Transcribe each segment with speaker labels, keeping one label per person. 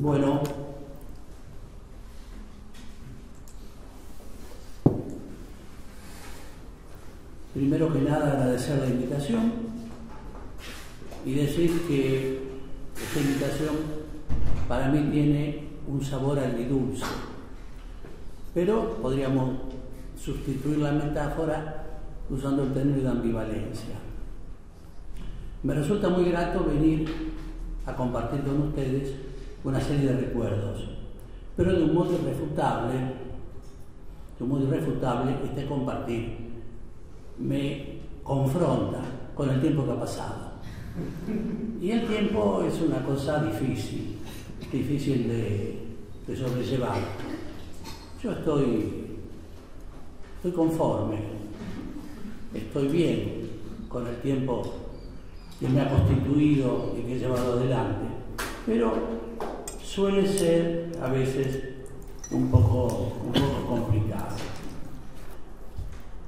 Speaker 1: Bueno, primero que nada agradecer la invitación y decir que esta invitación para mí tiene un sabor agridulce, pero podríamos sustituir la metáfora usando el término de ambivalencia. Me resulta muy grato venir a compartir con ustedes una serie de recuerdos, pero de un modo irrefutable, de un modo irrefutable, este compartir me confronta con el tiempo que ha pasado. Y el tiempo es una cosa difícil, difícil de, de sobrellevar. Yo estoy, estoy conforme, estoy bien con el tiempo que me ha constituido y que he llevado adelante, pero suele ser a veces un poco, un poco complicado.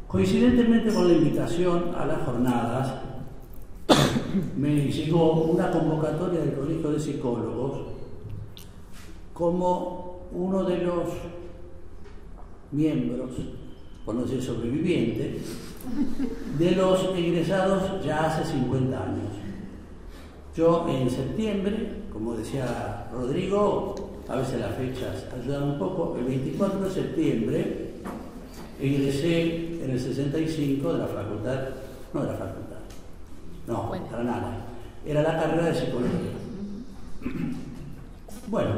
Speaker 1: Coincidentemente con la invitación a las jornadas, me llegó una convocatoria del Colegio de Psicólogos como uno de los miembros, por no decir sobrevivientes, de los egresados ya hace 50 años. Yo en septiembre, como decía Rodrigo, a veces las fechas ayudan un poco, el 24 de septiembre egresé en el 65 de la facultad, no de la facultad, no, bueno. nada, era la carrera de psicología. Bueno,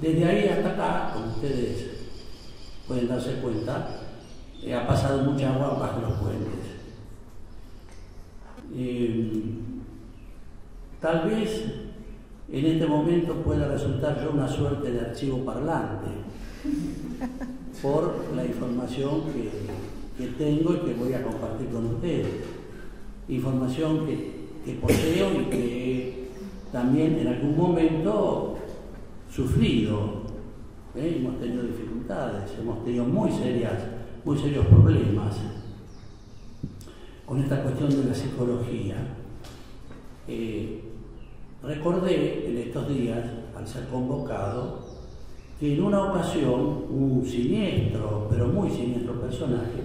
Speaker 1: desde ahí hasta acá, como ustedes pueden darse cuenta, eh, ha pasado mucha agua bajo los puentes. Eh, tal vez en este momento pueda resultar yo una suerte de archivo parlante por la información que, que tengo y que voy a compartir con ustedes. Información que, poseo y que también en algún momento sufrido. ¿eh? Hemos tenido dificultades, hemos tenido muy serias, muy serios problemas con esta cuestión de la psicología. Eh, recordé en estos días, al ser convocado, que en una ocasión un siniestro, pero muy siniestro personaje,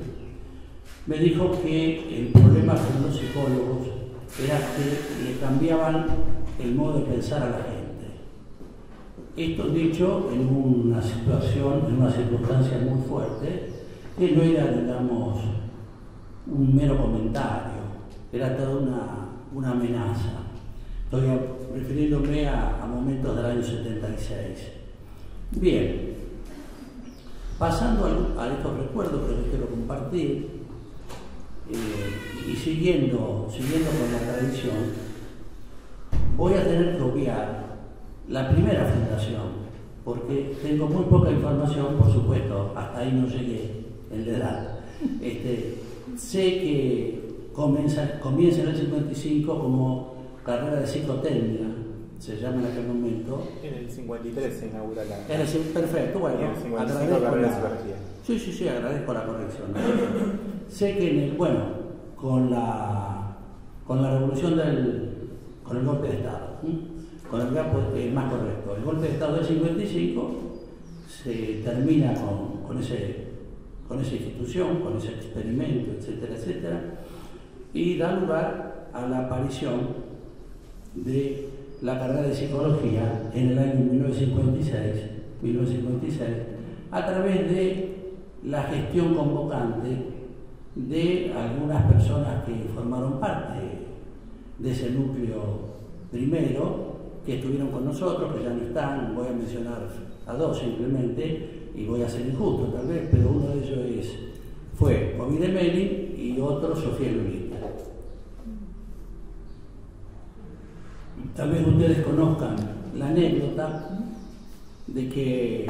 Speaker 1: me dijo que el problema con los psicólogos era que le cambiaban el modo de pensar a la gente. Esto dicho en una situación, en una circunstancia muy fuerte, que no era, digamos, un mero comentario, era toda una, una amenaza. Estoy refiriéndome a, momentos del año 76. Bien, pasando a, a estos recuerdos que les quiero compartir, eh, y siguiendo, siguiendo con la tradición, voy a tener que obviar la primera fundación, porque tengo muy poca información, por supuesto, hasta ahí no llegué en la edad. Este, sé que comienza, comienza en el 55 como carrera de psicotécnica, se llama en aquel momento.
Speaker 2: En el 53 se inaugura la.
Speaker 1: En el, perfecto, bueno.
Speaker 2: En el 55 carrera de psicología.
Speaker 1: Sí, sí, sí, agradezco la corrección. sé que en el, bueno, con la, con la revolución del, con el golpe de Estado, ¿sí? Con el campo eh, más correcto. El golpe de Estado del 55 se termina con, con, ese, con esa institución, con ese experimento, etcétera, etcétera, y da lugar a la aparición de la carrera de psicología en el año 1956, 1956 a través de la gestión convocante de algunas personas que formaron parte de ese núcleo primero, que estuvieron con nosotros, que ya no están, voy a mencionar a dos simplemente, y voy a ser injusto tal vez, pero uno de ellos es, fue Ovide Meli y otro Sofía Lulita. Tal vez ustedes conozcan la anécdota de que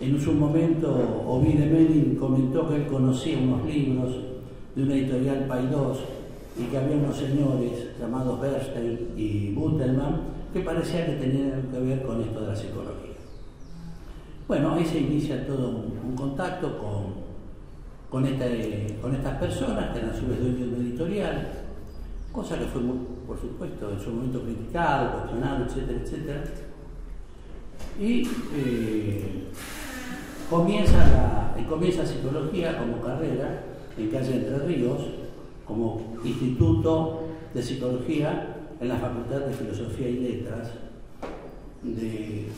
Speaker 1: en su momento Ovide Melin comentó que él conocía unos libros de una editorial Paidós y que había unos señores llamados Bernstein y Buttelman que parecía que tenían que ver con esto de la psicología. Bueno, ahí se inicia todo un, un contacto con, este, con, estas personas que eran a su vez dueños de una editorial, cosa que fue por supuesto, en su momento criticado, cuestionado, etcétera, etcétera. Y eh, comienza, la, comienza psicología como carrera en Calle Entre Ríos, como instituto de psicología en la Facultad de Filosofía y Letras, de,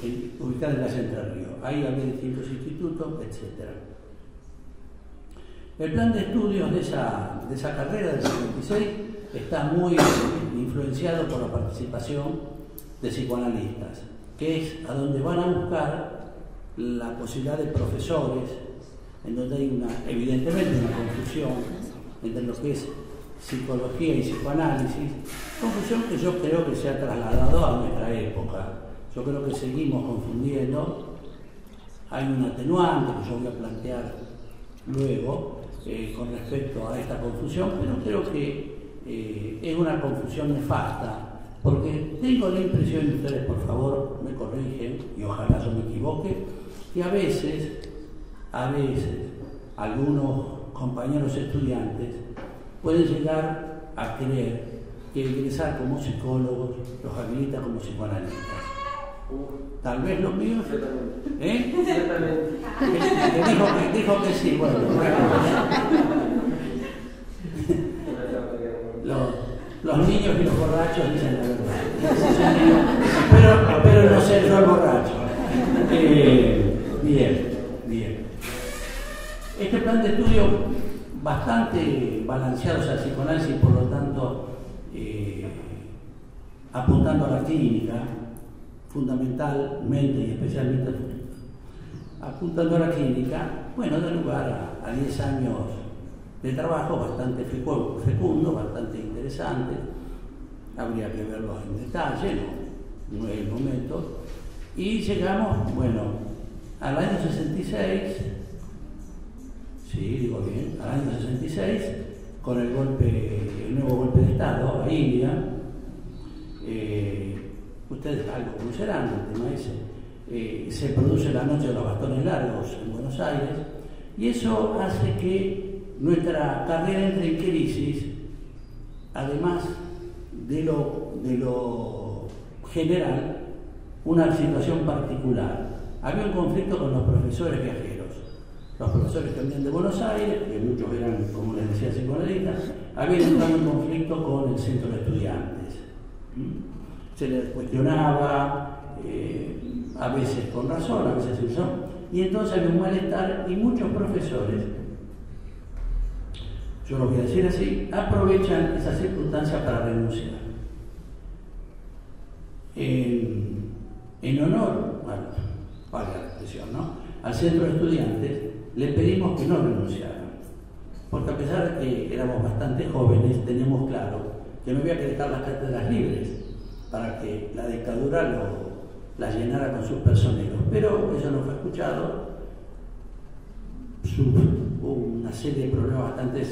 Speaker 1: ubicada en Calle Entre Ríos. Ahí había distintos institutos, etc. El plan de estudios de esa, de esa carrera del 56 está muy influenciado por la participación de psicoanalistas, que es a donde van a buscar la posibilidad de profesores, en donde hay una, evidentemente una confusión entre lo que es psicología y psicoanálisis, confusión que yo creo que se ha trasladado a nuestra época. Yo creo que seguimos confundiendo, hay un atenuante que yo voy a plantear luego eh, con respecto a esta confusión, pero creo que eh, es una confusión nefasta porque tengo la impresión, y ustedes por favor me corrigen, y ojalá yo me equivoque, que a veces, a veces, algunos compañeros estudiantes pueden llegar a creer que ingresar como psicólogos los habilita como psicoanalistas. Tal vez los míos. ¿Eh? Dijo, que, dijo que sí, bueno. los niños y los borrachos dicen la verdad. Pero, no ser yo el borracho. Eh, bien, bien. Este plan de estudio bastante balanceado, o sea, psicoanálisis, por lo tanto, eh, apuntando a la clínica, fundamentalmente y especialmente apuntando a la clínica, bueno, da lugar a 10 años de trabajo bastante fecundo, bastante interesante. Habría que verlos en detalle, no, es el momento. Y llegamos, bueno, al año 66, sí, digo bien, al año 66, con el golpe, el nuevo golpe de Estado a India, eh, ustedes algo conocerán el tema ese, eh, se produce la noche de los bastones largos en Buenos Aires, y eso hace que nuestra carrera entre en crisis, además de lo, de lo general, una situación particular. Había un conflicto con los profesores viajeros. Los profesores que venían de Buenos Aires, que muchos eran, como les decía, psicoanalistas, habían entrado en conflicto con el centro de estudiantes. ¿Mm? Se les cuestionaba, eh, a veces con razón, a veces sin razón, y entonces había un malestar y muchos profesores yo lo voy a decir así, aprovechan esa circunstancia para renunciar. En, honor, bueno, la expresión, ¿no? Al centro de estudiantes le pedimos que no renunciaran, porque a pesar de que éramos bastante jóvenes, teníamos claro que no había que dejar las cátedras libres para que la dictadura lo, las llenara con sus personeros, pero eso no fue escuchado, hubo una serie de problemas bastante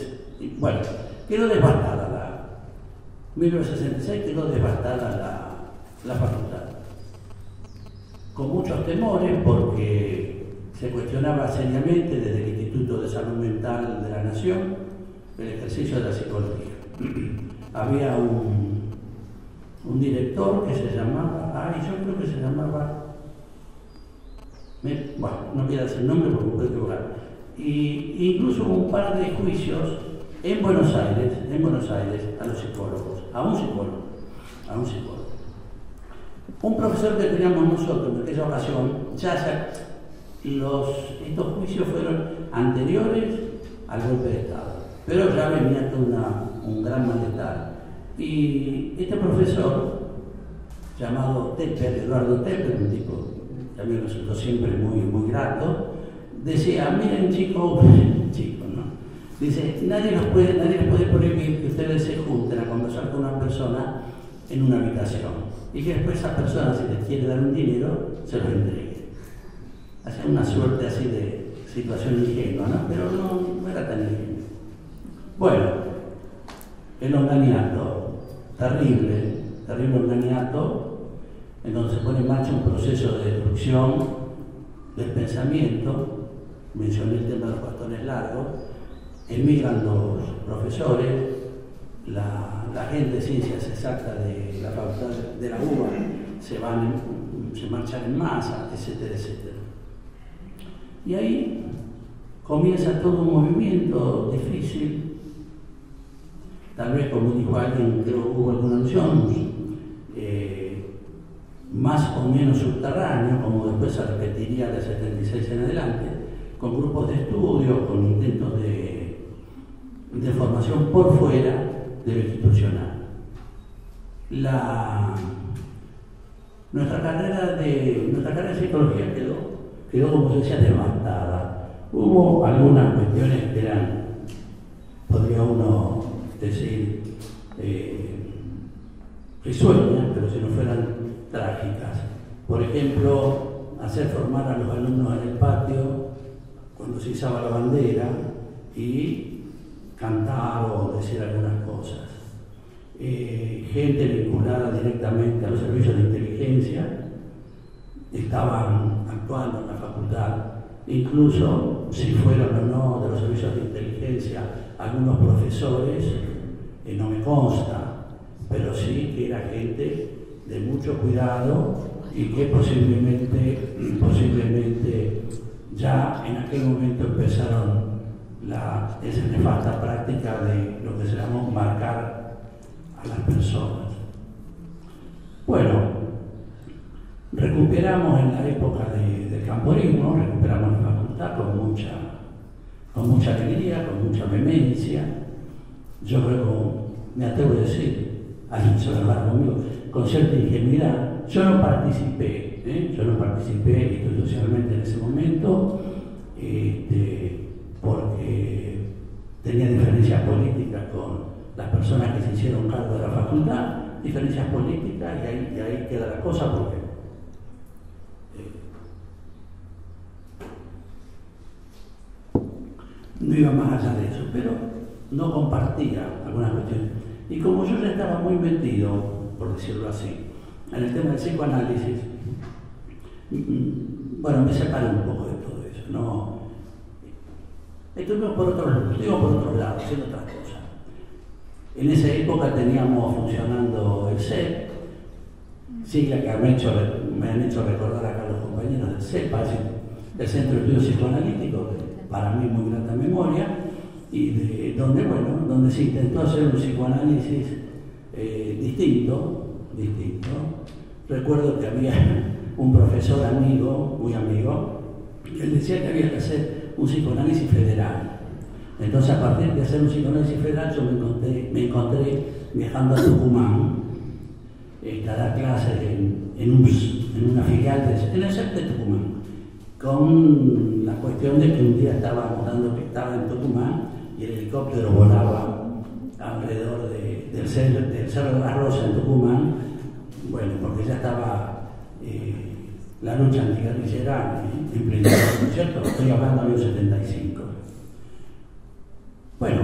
Speaker 1: bueno, quedó devastada la. 1966 quedó devastada la, facultad. Con muchos temores porque se cuestionaba seriamente desde el Instituto de Salud Mental de la Nación el ejercicio de la psicología. Había un, director que se llamaba, ay, yo creo que se llamaba, bueno, no quiero decir el nombre porque puedo equivocar, y incluso un par de juicios en Buenos Aires, en Buenos Aires, a los psicólogos, a un psicólogo, a un psicólogo. Un profesor que teníamos nosotros en aquella ocasión, ya los, estos juicios fueron anteriores al golpe de Estado, pero ya venía todo un gran malestar. Y este profesor, llamado Tepper, Eduardo Tepper, un tipo que a mí me resultó siempre muy, muy grato, decía, miren chicos, chicos, Dice, nadie nos puede, nadie puede prohibir que ustedes se junten a conversar con una persona en una habitación y que después esa persona, si les quiere dar un dinero, se lo entregue. Hace una suerte así de situación ingenua, ¿no? Pero no, era tan ingenua. Bueno, el onganiato, terrible, terrible onganiato, en donde se pone en marcha un proceso de destrucción del pensamiento, mencioné el tema de los bastones largos, emigran los profesores, la, la gente de ciencias exactas de la facultad de la UBA se van, se marchan en masa, etcétera, etcétera. Y ahí comienza todo un movimiento difícil, tal vez como dijo alguien, creo que hubo alguna alusión, eh, más o menos subterráneo, como después se repetiría de 76 en adelante, con grupos de estudio, con intentos de, de formación por fuera de lo institucional. La, nuestra, carrera de, nuestra carrera de psicología quedó, quedó, como decía, devastada. Hubo algunas cuestiones que eran, podría uno decir, eh, risueñas, pero si no fueran trágicas. Por ejemplo, hacer formar a los alumnos en el patio cuando se izaba la bandera y cantar o decir algunas cosas. Eh, gente vinculada directamente a los servicios de inteligencia estaban actuando en la facultad, incluso si fueron o no de los servicios de inteligencia algunos profesores, eh, no me consta, pero sí que era gente de mucho cuidado y que posiblemente, posiblemente ya en aquel momento empezaron la, esa nefasta práctica de lo que se llamó marcar a las personas. Bueno, recuperamos en la época de, del camporismo, recuperamos la facultad con mucha, con mucha alegría, con mucha vehemencia. Yo creo, me atrevo a decir, alguien se lo conmigo, con cierta ingenuidad. Yo no participé, ¿eh? yo no participé institucionalmente en ese momento. Este, porque tenía diferencias políticas con las personas que se hicieron cargo de la facultad, diferencias políticas, y ahí, ahí queda la cosa porque eh, no iba más allá de eso, pero no compartía algunas cuestiones. Y como yo ya estaba muy metido, por decirlo así, en el tema del psicoanálisis, mm, bueno, me separé un poco de todo eso. No, Estuvimos por otro, por otro lado, haciendo otras cosas. En esa época teníamos funcionando el CEP, sigla que me, han hecho recordar acá los compañeros del CEP, el Centro de Estudios Psicoanalíticos, para mí muy grata memoria, y de, donde, bueno, donde se intentó hacer un psicoanálisis eh, distinto, distinto. Recuerdo que había un profesor amigo, muy amigo, que decía que había que hacer un psicoanálisis federal. Entonces, a partir de hacer un psicoanálisis federal, yo me encontré, viajando a Tucumán eh, a dar clases en, en, una filial de, en el CEP de Tucumán, con la cuestión de que un día estaba dando que estaba en Tucumán y el helicóptero volaba alrededor del, cerro, del Cerro de la Rosa en Tucumán, bueno, porque ya estaba eh, la lucha antiguerrillera en pleno, ¿no es cierto? Estoy hablando de 75. Bueno,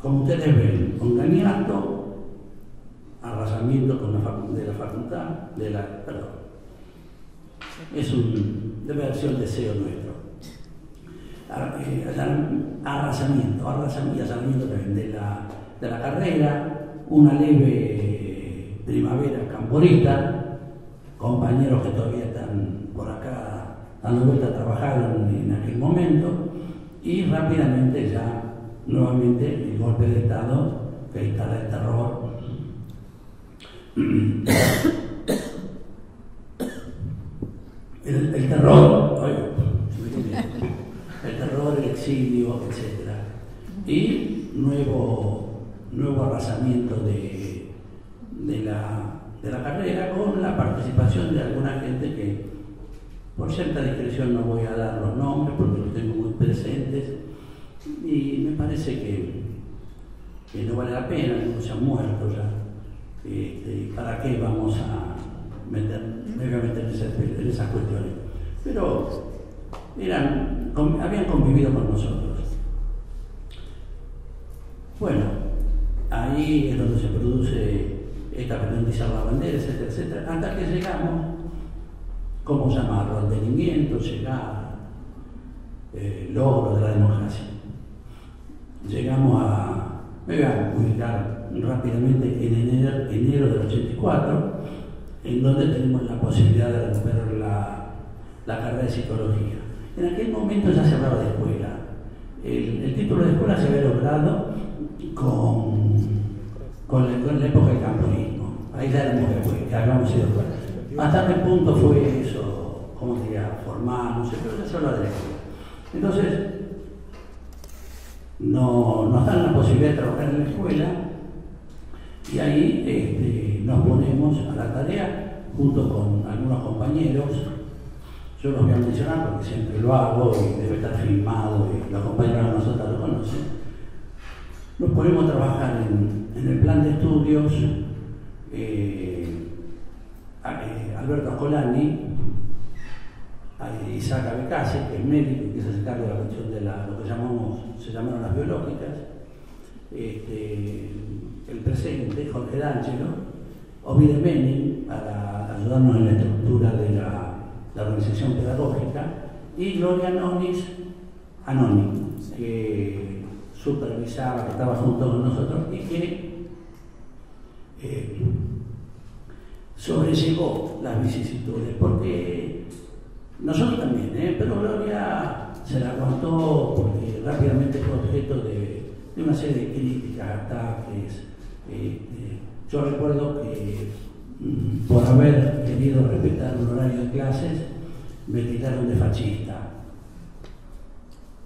Speaker 1: como ustedes ven, ganiato, arrasamiento con la de la facultad, de la, perdón, es un, debe haber sido el deseo nuestro. Eh, arrasamiento, arrasamiento de la, de la carrera, una leve primavera camporita, compañeros que todavía están por acá dando vuelta trabajaron en aquel momento y rápidamente ya nuevamente el golpe de Estado que instala el terror. El, terror, el terror, el exilio, etc. Y nuevo, nuevo arrasamiento de, de la de la carrera con la participación de alguna gente que, por cierta discreción, no voy a dar los nombres porque los tengo muy presentes y me parece que, que no vale la pena, que se han muerto ya. Este, ¿Para qué vamos a meter, me voy a meter en esas, cuestiones? Pero eran, habían convivido con nosotros. Bueno, ahí es donde se produce esta cuestión la bandera, etcétera, etcétera, hasta que llegamos, ¿cómo llamarlo? Mantenimiento, llegar, eh, logro de la democracia. Llegamos a, Me voy a ubicar rápidamente en enero, enero del 84, en donde tenemos la posibilidad de recuperar la, la carrera de psicología. En aquel momento ya se hablaba de escuela. El, el título de escuela se había logrado con, con, la, con la época del camporismo. Ahí ya éramos de que habíamos sido escuela. Hasta qué punto fue eso, cómo diría, formal, no sé, pero ya se habla de la escuela. Entonces, no, nos dan la posibilidad de trabajar en la escuela y ahí este, nos ponemos a la tarea junto con algunos compañeros. Yo los voy a mencionar porque siempre lo hago y debe estar filmado y los compañeros de nosotros lo conocen. Nos ponemos a trabajar en, el plan de estudios. Eh, Alberto Ascolani, Isaac Abecase, que es médico que se hace cargo de la cuestión de la, lo que llamamos, se llamaron las biológicas, este, el presente, Jorge D'Angelo, Ovide Menin, para ayudarnos en la estructura de la, organización pedagógica, y Gloria Anonis, Anoni, que supervisaba, que estaba junto con nosotros y que eh, sobrellevó las vicisitudes, porque nosotros también, ¿eh? pero Gloria se la aguantó porque rápidamente fue objeto de, una serie de críticas, ataques. Eh, yo recuerdo que mm, por haber querido respetar un horario de clases, me tiraron de fascista.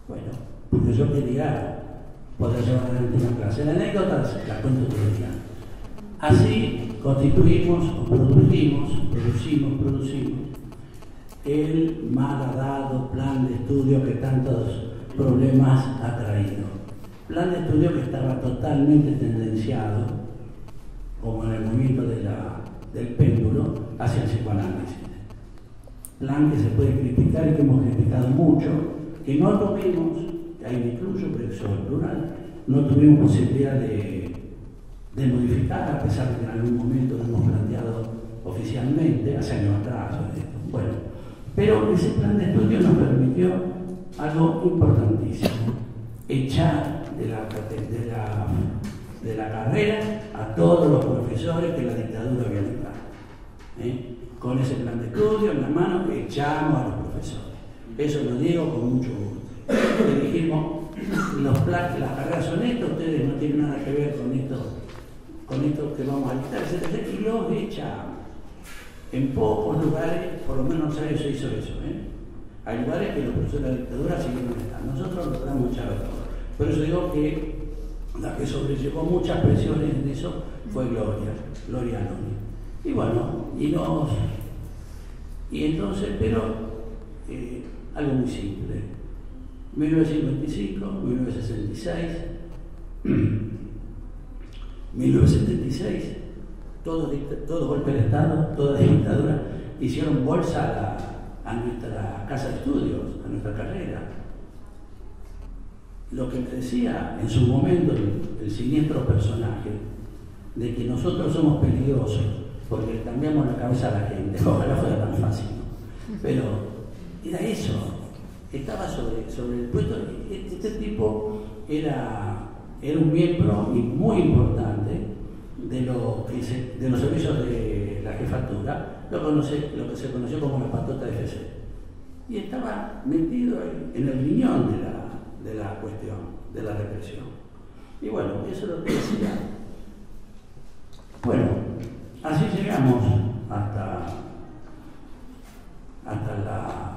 Speaker 1: Bueno, porque yo quería poder llevar adelante una clase. La anécdota la cuento el día. Así constituimos, o producimos, producimos, producimos el malhadado plan de estudio que tantos problemas ha traído. Plan de estudio que estaba totalmente tendenciado, como en el movimiento de la, del péndulo, hacia el psicoanálisis. Plan que se puede criticar y que hemos criticado mucho, que no tuvimos, ahí me incluyo, pero eso es plural, no tuvimos posibilidad de, de modificar, a pesar de que en algún momento lo hemos planteado oficialmente, hace años atrás. Bueno, pero ese plan de estudio nos permitió algo importantísimo, echar de la, de la, de la carrera a todos los profesores que la dictadura había dejado. ¿eh? Con ese plan de estudio en la mano echamos a los profesores. Eso lo digo con mucho gusto. Le dijimos, los las carreras son estas, ustedes no tienen nada que ver con esto, con esto que vamos a dictar. Y los echamos. En pocos lugares, por lo menos en se hizo eso. ¿eh? Hay lugares que los profesores de la dictadura siguen están. Nosotros logramos echar a todos. Por eso digo que la que sobrellevó muchas presiones en eso fue Gloria, Gloria Noni. Y bueno, y nos. Y entonces, pero eh, algo muy simple. 1955, 1966, 1976 todo, todo golpe de Estado, toda dictadura, hicieron bolsa a, nuestra casa de estudios, a nuestra carrera. Lo que me decía en su momento el, siniestro personaje, de que nosotros somos peligrosos porque cambiamos la cabeza a la gente, ojalá fuera tan fácil, pero era eso, estaba sobre, sobre el puesto, este tipo era, era un miembro muy importante de, lo de los servicios de la jefatura, lo, conoce, lo que se conoció como la patota de FC. Y estaba metido en, el riñón de la, de la cuestión, de la represión. Y bueno, eso es lo que decía. Bueno, así llegamos hasta, hasta la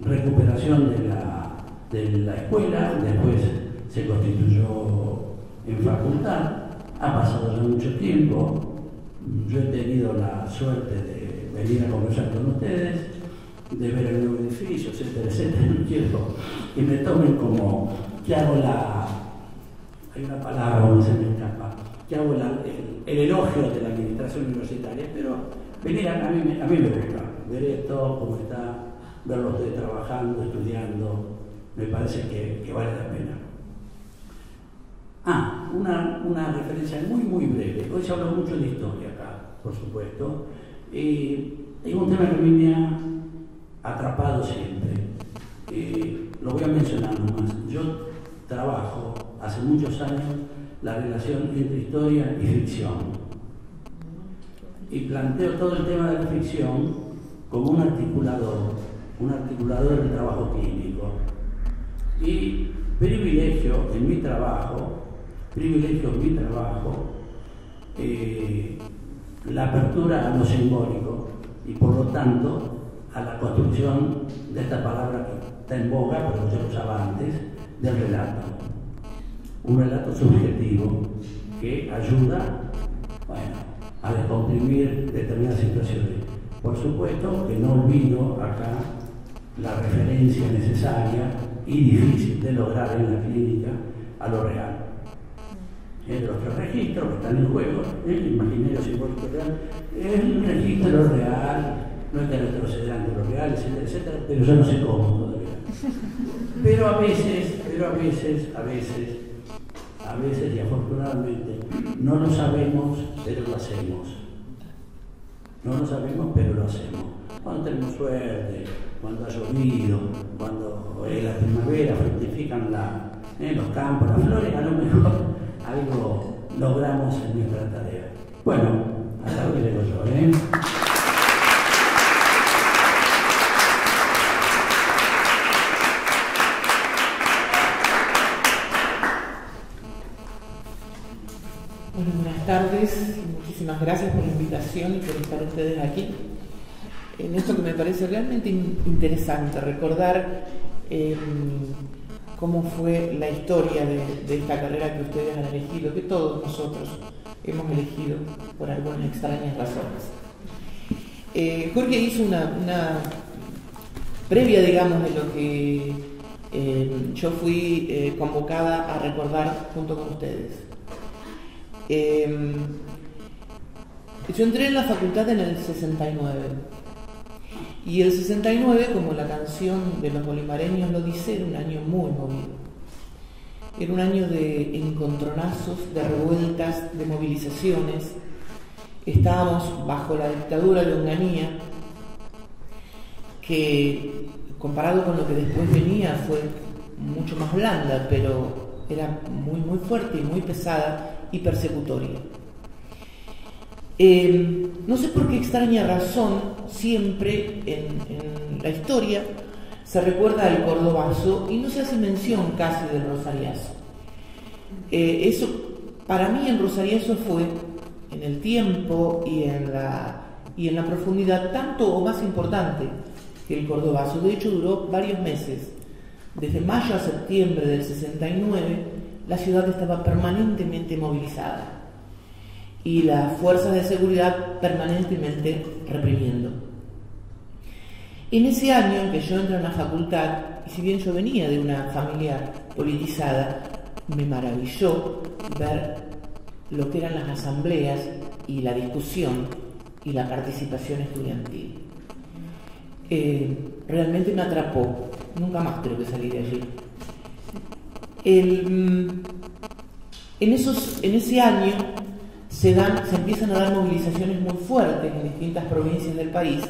Speaker 1: recuperación de la, de la escuela, después se constituyó en facultad, ha pasado ya mucho tiempo, yo he tenido la suerte de venir a conversar con ustedes, de ver el nuevo edificio, etcétera, etcétera, no quiero que me tomen como que hago la, hay una palabra donde se me escapa, que hago el, elogio de la administración universitaria, pero venir a, a, mí, a mí me gusta ver esto, cómo está, verlo ustedes trabajando, estudiando, me parece que, vale la pena. Ah, una, una, referencia muy, muy breve. Hoy se habla mucho de historia acá, por supuesto. Eh, es un tema que a mí me ha atrapado siempre. Eh, lo voy a mencionar nomás. Yo trabajo hace muchos años la relación entre historia y ficción. Y planteo todo el tema de la ficción como un articulador, un articulador del trabajo clínico. Y privilegio en mi trabajo, privilegio en mi trabajo, eh, la apertura a lo simbólico y por lo tanto a la construcción de esta palabra que está en boga, pero yo usaba antes, del relato. Un relato subjetivo que ayuda a descomprimir determinadas situaciones. Por supuesto que no olvido acá la referencia necesaria y difícil de lograr en la clínica a lo real. El otro registro que están en juego, el imaginario simbólico real, un registro real, no es que retroceder ante lo real, etcétera, etcétera, pero yo no sé cómo todavía. Pero a veces, pero a veces, a veces, a veces y afortunadamente, no lo sabemos, pero lo hacemos. No lo sabemos, pero lo hacemos. Cuando tenemos suerte, cuando ha llovido, cuando en la primavera fructifican la, en los campos, las flores, a lo mejor algo logramos en nuestra tarea. Bueno, hasta que digo yo, ¿eh?
Speaker 3: Tardes, muchísimas gracias por la invitación y por estar ustedes aquí. En esto que me parece realmente interesante, recordar em, cómo fue la historia de, esta carrera que ustedes han elegido, que todos nosotros hemos elegido por algunas extrañas razones. Eh, Jorge hizo una, previa, digamos, de lo que em, yo fui eh, convocada a recordar junto con ustedes. Em, yo entré en la facultad en el 69. Y el 69, como la canción de los bolivareños lo dice, era un año muy movido. Era un año de encontronazos, de revueltas, de movilizaciones. Estábamos bajo la dictadura de Onganía, que comparado con lo que después venía fue mucho más blanda, pero era muy, muy fuerte y muy pesada y persecutoria. Eh, no sé por qué extraña razón, siempre en, la historia se recuerda al cordobazo y no se hace mención casi del rosariazo. Eh, eso, para mí, el rosariazo fue en el tiempo y en, la, y en la profundidad tanto o más importante que el cordobazo. De hecho, duró varios meses, desde mayo a septiembre del 69 la ciudad estaba permanentemente movilizada y las fuerzas de seguridad permanentemente reprimiendo. En ese año en que yo entré a la facultad, y si bien yo venía de una familia politizada, me maravilló ver lo que eran las asambleas y la discusión y la participación estudiantil. Eh, realmente me atrapó, nunca más creo que salí de allí. Mm, en, esos, en ese año se, dan, se empiezan a dar movilizaciones muy fuertes en distintas provincias del país,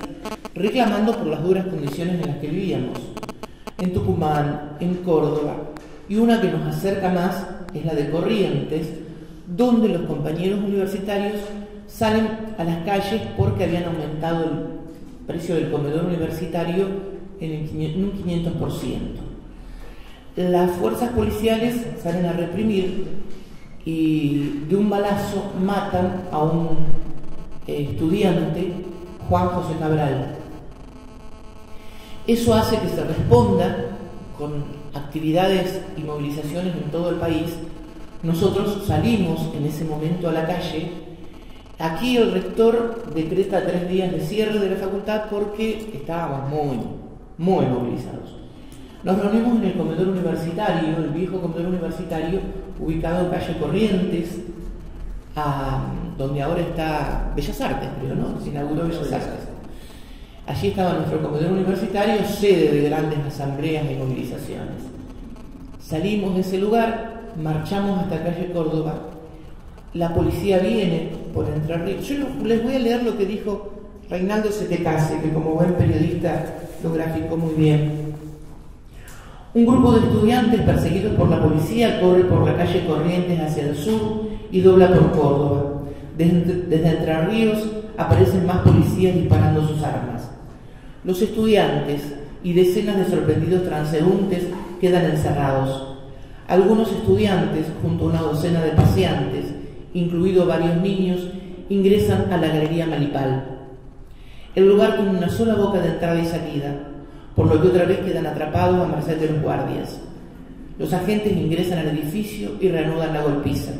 Speaker 3: reclamando por las duras condiciones en las que vivíamos, en Tucumán, en Córdoba, y una que nos acerca más es la de Corrientes, donde los compañeros universitarios salen a las calles porque habían aumentado el precio del comedor universitario en un 500% las fuerzas policiales salen a reprimir y de un balazo matan a un eh, estudiante, Juan José Cabral. Eso hace que se responda con actividades y movilizaciones en todo el país. Nosotros salimos en ese momento a la calle. Aquí el rector decreta tres días de cierre de la facultad porque estábamos muy, muy movilizados. Nos reunimos en el comedor universitario, el viejo comedor universitario, ubicado en calle Corrientes, donde ahora está Bellas Artes, creo, ¿no? Se inauguró Bellas Artes. Allí estaba nuestro comedor universitario, sede de grandes asambleas y movilizaciones. Salimos de ese lugar, marchamos hasta calle Córdoba. La policía viene por entrar. Yo les voy a leer lo que dijo Reinaldo Setecase, que como buen periodista lo graficó muy bien. Un grupo de estudiantes perseguidos por la policía corre por la calle Corrientes hacia el sur y dobla por Córdoba. Desde, desde Entre Ríos aparecen más policías disparando sus armas. Los estudiantes y decenas de sorprendidos transeúntes quedan encerrados. Algunos estudiantes, junto a una docena de paseantes, incluidos varios niños, ingresan a la Galería Malipal. El lugar tiene una sola boca de entrada y salida, por lo que otra vez quedan atrapados a merced de los guardias. Los agentes ingresan al edificio y reanudan la golpiza.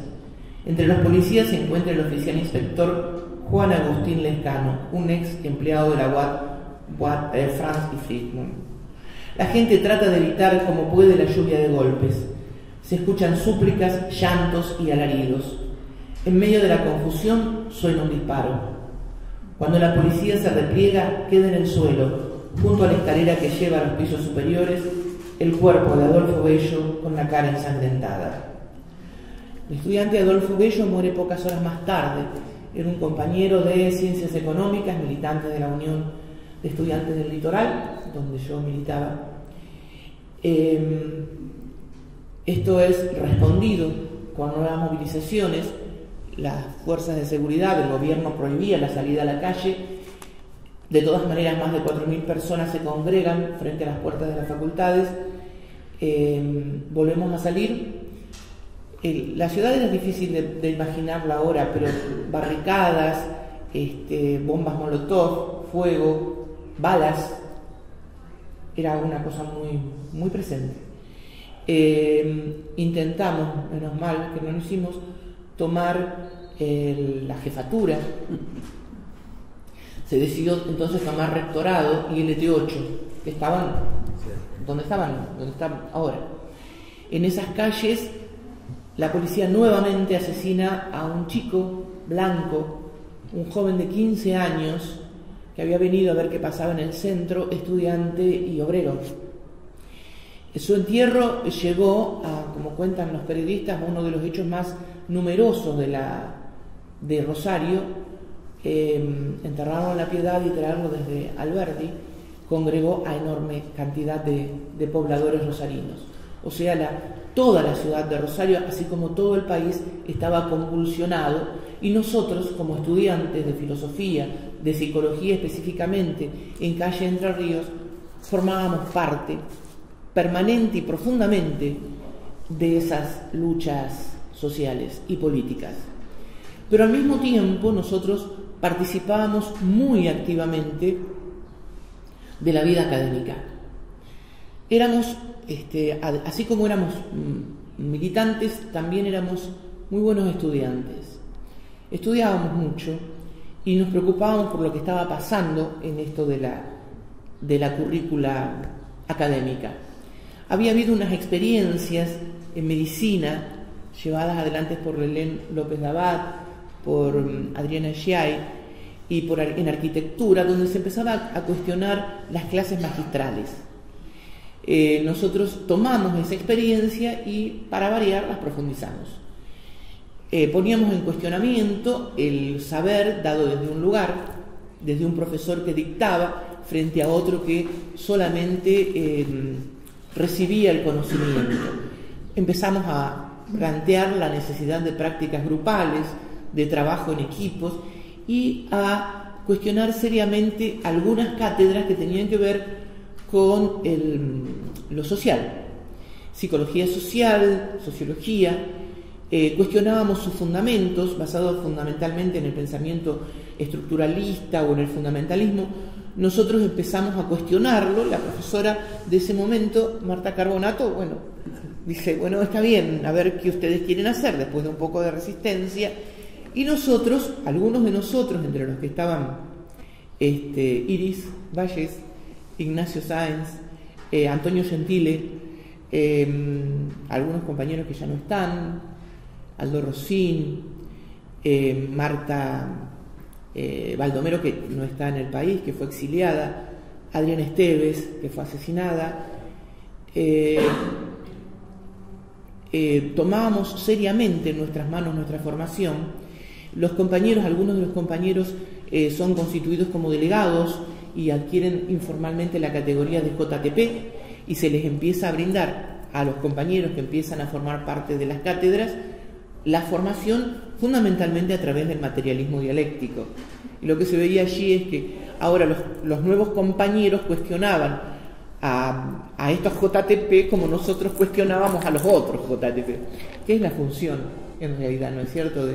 Speaker 3: Entre los policías se encuentra el oficial inspector Juan Agustín Lescano, un ex empleado de la UAT, eh, Franz y Friedman. La gente trata de evitar como puede la lluvia de golpes. Se escuchan súplicas, llantos y alaridos. En medio de la confusión suena un disparo. Cuando la policía se repliega, queda en el suelo, junto a la escalera que lleva a los pisos superiores, el cuerpo de Adolfo Bello con la cara ensangrentada. El estudiante Adolfo Bello muere pocas horas más tarde. Era un compañero de Ciencias Económicas, militante de la Unión de Estudiantes del Litoral, donde yo militaba. Em, esto es respondido con nuevas movilizaciones. Las fuerzas de seguridad del gobierno prohibía la salida a la calle. De todas maneras, más de 4.000 personas se congregan frente a las puertas de las facultades. Em, volvemos a salir la ciudad era difícil de, imaginarla ahora, pero barricadas, este, bombas molotov, fuego, balas, era una cosa muy, muy presente. Eh, intentamos, menos mal que no lo hicimos, tomar la jefatura. Se decidió entonces tomar rectorado y el ET8, que estaban, ¿dónde estaban? ¿Dónde están ahora? En esas calles la policía nuevamente asesina a un chico blanco, un joven de 15 años, que había venido a ver qué pasaba en el centro, estudiante y obrero. Su entierro llegó a, como cuentan los periodistas, a uno de los hechos más numerosos de, la, de Rosario. Em, enterraron la piedad y traerlo desde Alberdi, congregó a enorme cantidad de, pobladores rosarinos. O sea, toda la ciudad de Rosario, así como todo el país, estaba convulsionado y nosotros, como estudiantes de filosofía, de psicología específicamente, en calle Entre Ríos, formábamos parte permanente y profundamente de esas luchas sociales y políticas. Pero al mismo tiempo nosotros participábamos muy activamente de la vida académica. Éramos este, así como éramos mm, militantes, también éramos muy buenos estudiantes. Estudiábamos mucho y nos preocupábamos por lo que estaba pasando en esto de la, de la currícula académica. Había habido unas experiencias en medicina llevadas adelante por Relén López Abad, por mm, Adriana Giai y por, en arquitectura, donde se empezaba a cuestionar las clases magistrales. Eh, nosotros tomamos esa experiencia y para variar las profundizamos. Eh, poníamos en cuestionamiento el saber dado desde un lugar, desde un profesor que dictaba frente a otro que solamente eh, recibía el conocimiento. Empezamos a plantear la necesidad de prácticas grupales, de trabajo en equipos y a cuestionar seriamente algunas cátedras que tenían que ver con lo social, psicología social, sociología, eh, cuestionábamos sus fundamentos, basados fundamentalmente en el pensamiento estructuralista o en el fundamentalismo. Nosotros empezamos a cuestionarlo, la profesora de ese momento, Marta Carbonato, bueno, dice, bueno, está bien, a ver qué ustedes quieren hacer después de un poco de resistencia. Y nosotros, algunos de nosotros, entre los que estaban este, Iris Valles, Ignacio Sáenz, eh, Antonio Gentile, em, algunos compañeros que ya no están, Aldo Rosín, em, Marta eh, Baldomero, que no está en el país, que fue exiliada, Adriana Esteves, que fue asesinada. Eh, tomábamos seriamente en nuestras manos nuestra formación. Los compañeros, algunos de los compañeros son constituidos como delegados y adquieren informalmente la categoría de JTP y se les empieza a brindar a los compañeros que empiezan a formar parte de las cátedras la formación fundamentalmente a través del materialismo dialéctico. Y lo que se veía allí es que ahora los, nuevos compañeros cuestionaban a, estos JTP como nosotros cuestionábamos a los otros JTP. ¿Qué es la función, en realidad, no es cierto,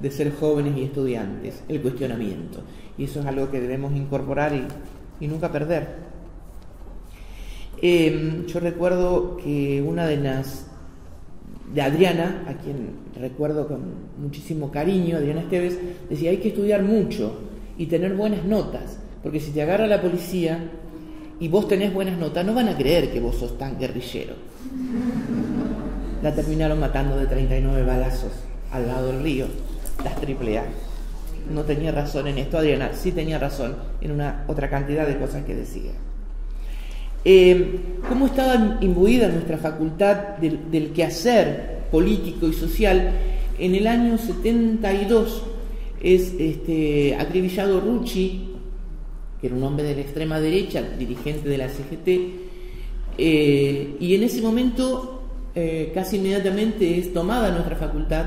Speaker 3: de ser jóvenes y estudiantes? El cuestionamiento. Y eso es algo que debemos incorporar y, y nunca perder. Eh, yo recuerdo que una de las de Adriana, a quien recuerdo con muchísimo cariño, Adriana Esteves, decía hay que estudiar mucho y tener buenas notas, porque si te agarra la policía y vos tenés buenas notas, no van a creer que vos sos tan guerrillero. La terminaron matando de 39 balazos al lado del río, las triple A. No tenía razón en esto, Adriana sí tenía razón en una otra cantidad de cosas que decía. Eh, cómo estaba imbuida nuestra facultad del, quehacer político y social. En el año 72 es este, acribillado Rucci, que era un hombre de la extrema derecha, dirigente de la CGT, eh, y en ese momento eh, casi inmediatamente es tomada nuestra facultad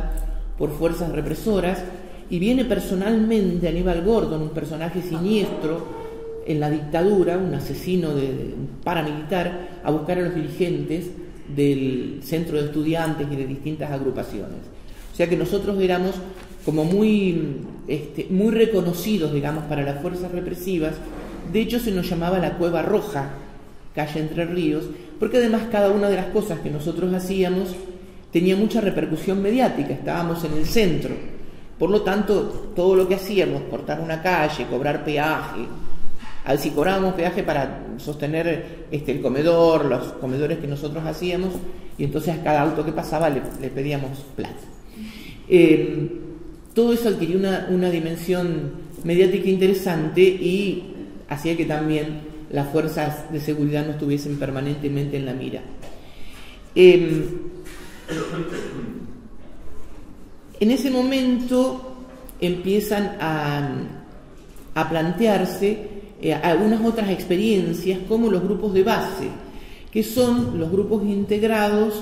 Speaker 3: por fuerzas represoras y viene personalmente Aníbal Gordon, un personaje siniestro, en la dictadura, un asesino de, paramilitar, a buscar a los dirigentes del centro de estudiantes y de distintas agrupaciones. O sea que nosotros éramos como muy, este, muy reconocidos, digamos, para las fuerzas represivas. De hecho, se nos llamaba la Cueva Roja, calle Entre Ríos, porque además cada una de las cosas que nosotros hacíamos tenía mucha repercusión mediática, estábamos en el centro. Por lo tanto, todo lo que hacíamos, cortar una calle, cobrar peaje, si cobrábamos peaje para sostener este, el comedor, los comedores que nosotros hacíamos, y entonces a cada auto que pasaba le, pedíamos plata. Eh, todo eso adquirió una, dimensión mediática interesante y hacía que también las fuerzas de seguridad no estuviesen permanentemente en la mira. Eh, en ese momento empiezan a, plantearse eh, algunas otras experiencias como los grupos de base, que son los grupos integrados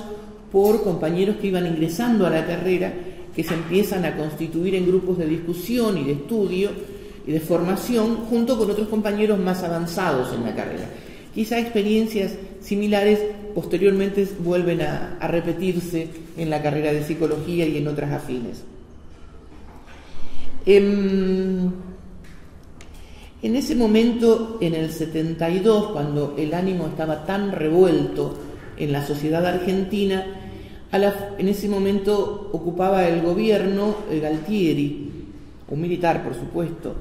Speaker 3: por compañeros que iban ingresando a la carrera, que se empiezan a constituir en grupos de discusión y de estudio y de formación junto con otros compañeros más avanzados en la carrera. Quizá experiencias similares posteriormente vuelven a, repetirse en la carrera de psicología y en otras afines. Em, en ese momento, en el 72, cuando el ánimo estaba tan revuelto en la sociedad argentina, en ese momento ocupaba el gobierno Galtieri, un militar por supuesto,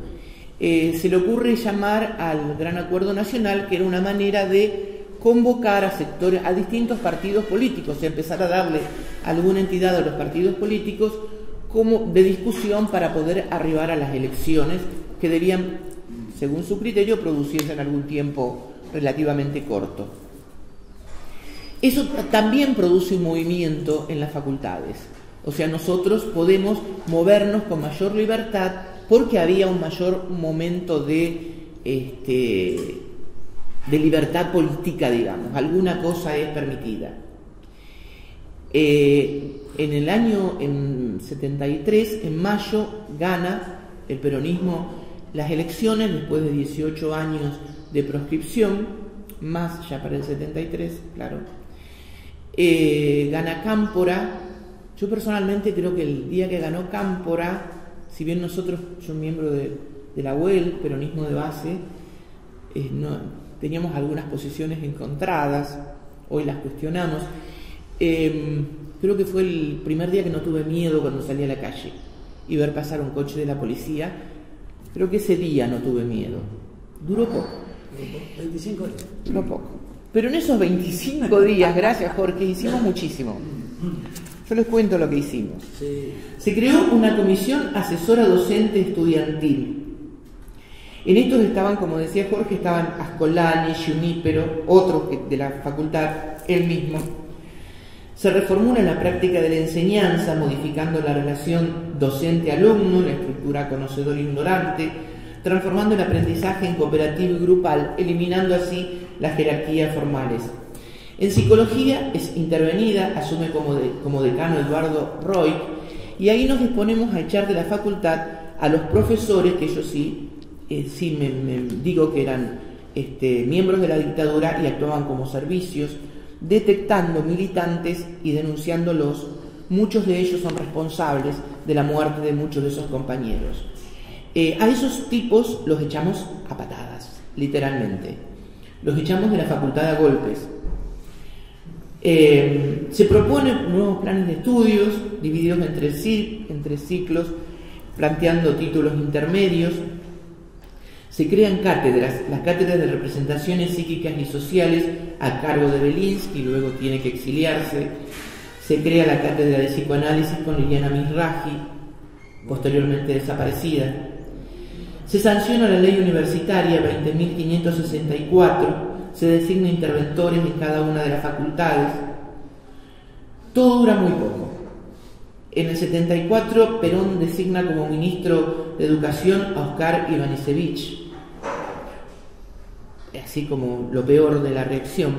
Speaker 3: eh, se le ocurre llamar al Gran Acuerdo Nacional, que era una manera de convocar a sectores, a distintos partidos políticos, y empezar a darle alguna entidad a los partidos políticos como de discusión para poder arribar a las elecciones que debían según su criterio, producirse en algún tiempo relativamente corto. Eso también produce un movimiento en las facultades. O sea, nosotros podemos movernos con mayor libertad porque había un mayor momento de, este, de libertad política, digamos. Alguna cosa es permitida. Eh, en el año en 73, en mayo, gana el peronismo las elecciones, después de 18 años de proscripción, más ya para el 73, claro, eh, gana Cámpora. Yo personalmente creo que el día que ganó Cámpora, si bien nosotros, yo miembro de, la UEL, peronismo de base, eh, no, teníamos algunas posiciones encontradas, hoy las cuestionamos, em, creo que fue el primer día que no tuve miedo cuando salí a la calle y ver pasar un coche de la policía Creo que ese día no tuve miedo. Duró poco.
Speaker 1: 25 días.
Speaker 3: Duró poco. Pero en esos 25 días, gracias Jorge, hicimos muchísimo. Yo les cuento lo que hicimos. Se creó una comisión asesora docente estudiantil. En estos estaban, como decía Jorge, estaban Ascolani, Junípero, otros de la facultad, él mismo. Se reformula la práctica de la enseñanza, modificando la relación docente-alumno, la estructura conocedor-ignorante, transformando el aprendizaje en cooperativo y grupal, eliminando así las jerarquías formales. En psicología es intervenida, asume como, decano Eduardo Roy, y ahí nos disponemos a echar de la facultad a los profesores, que yo sí, eh, sí me, digo que eran este, miembros de la dictadura y actuaban como servicios, detectando militantes y denunciándolos. Muchos de ellos son responsables de la muerte de muchos de esos compañeros. Eh, a esos tipos los echamos a patadas, literalmente. Los echamos de la facultad a golpes. Eh, se proponen nuevos planes de estudios divididos entre, entre ciclos, planteando títulos intermedios. Se crean cátedras, las cátedras de representaciones psíquicas y sociales a cargo de Belinsky, luego tiene que exiliarse. Se crea la cátedra de psicoanálisis con Liliana Misraji, posteriormente desaparecida. Se sanciona la ley universitaria 20.564 se designa interventores en cada una de las facultades. Todo dura muy poco. En el 74 Perón designa como ministro de Educación a Oscar Ivanisevich, así como lo peor de la reacción,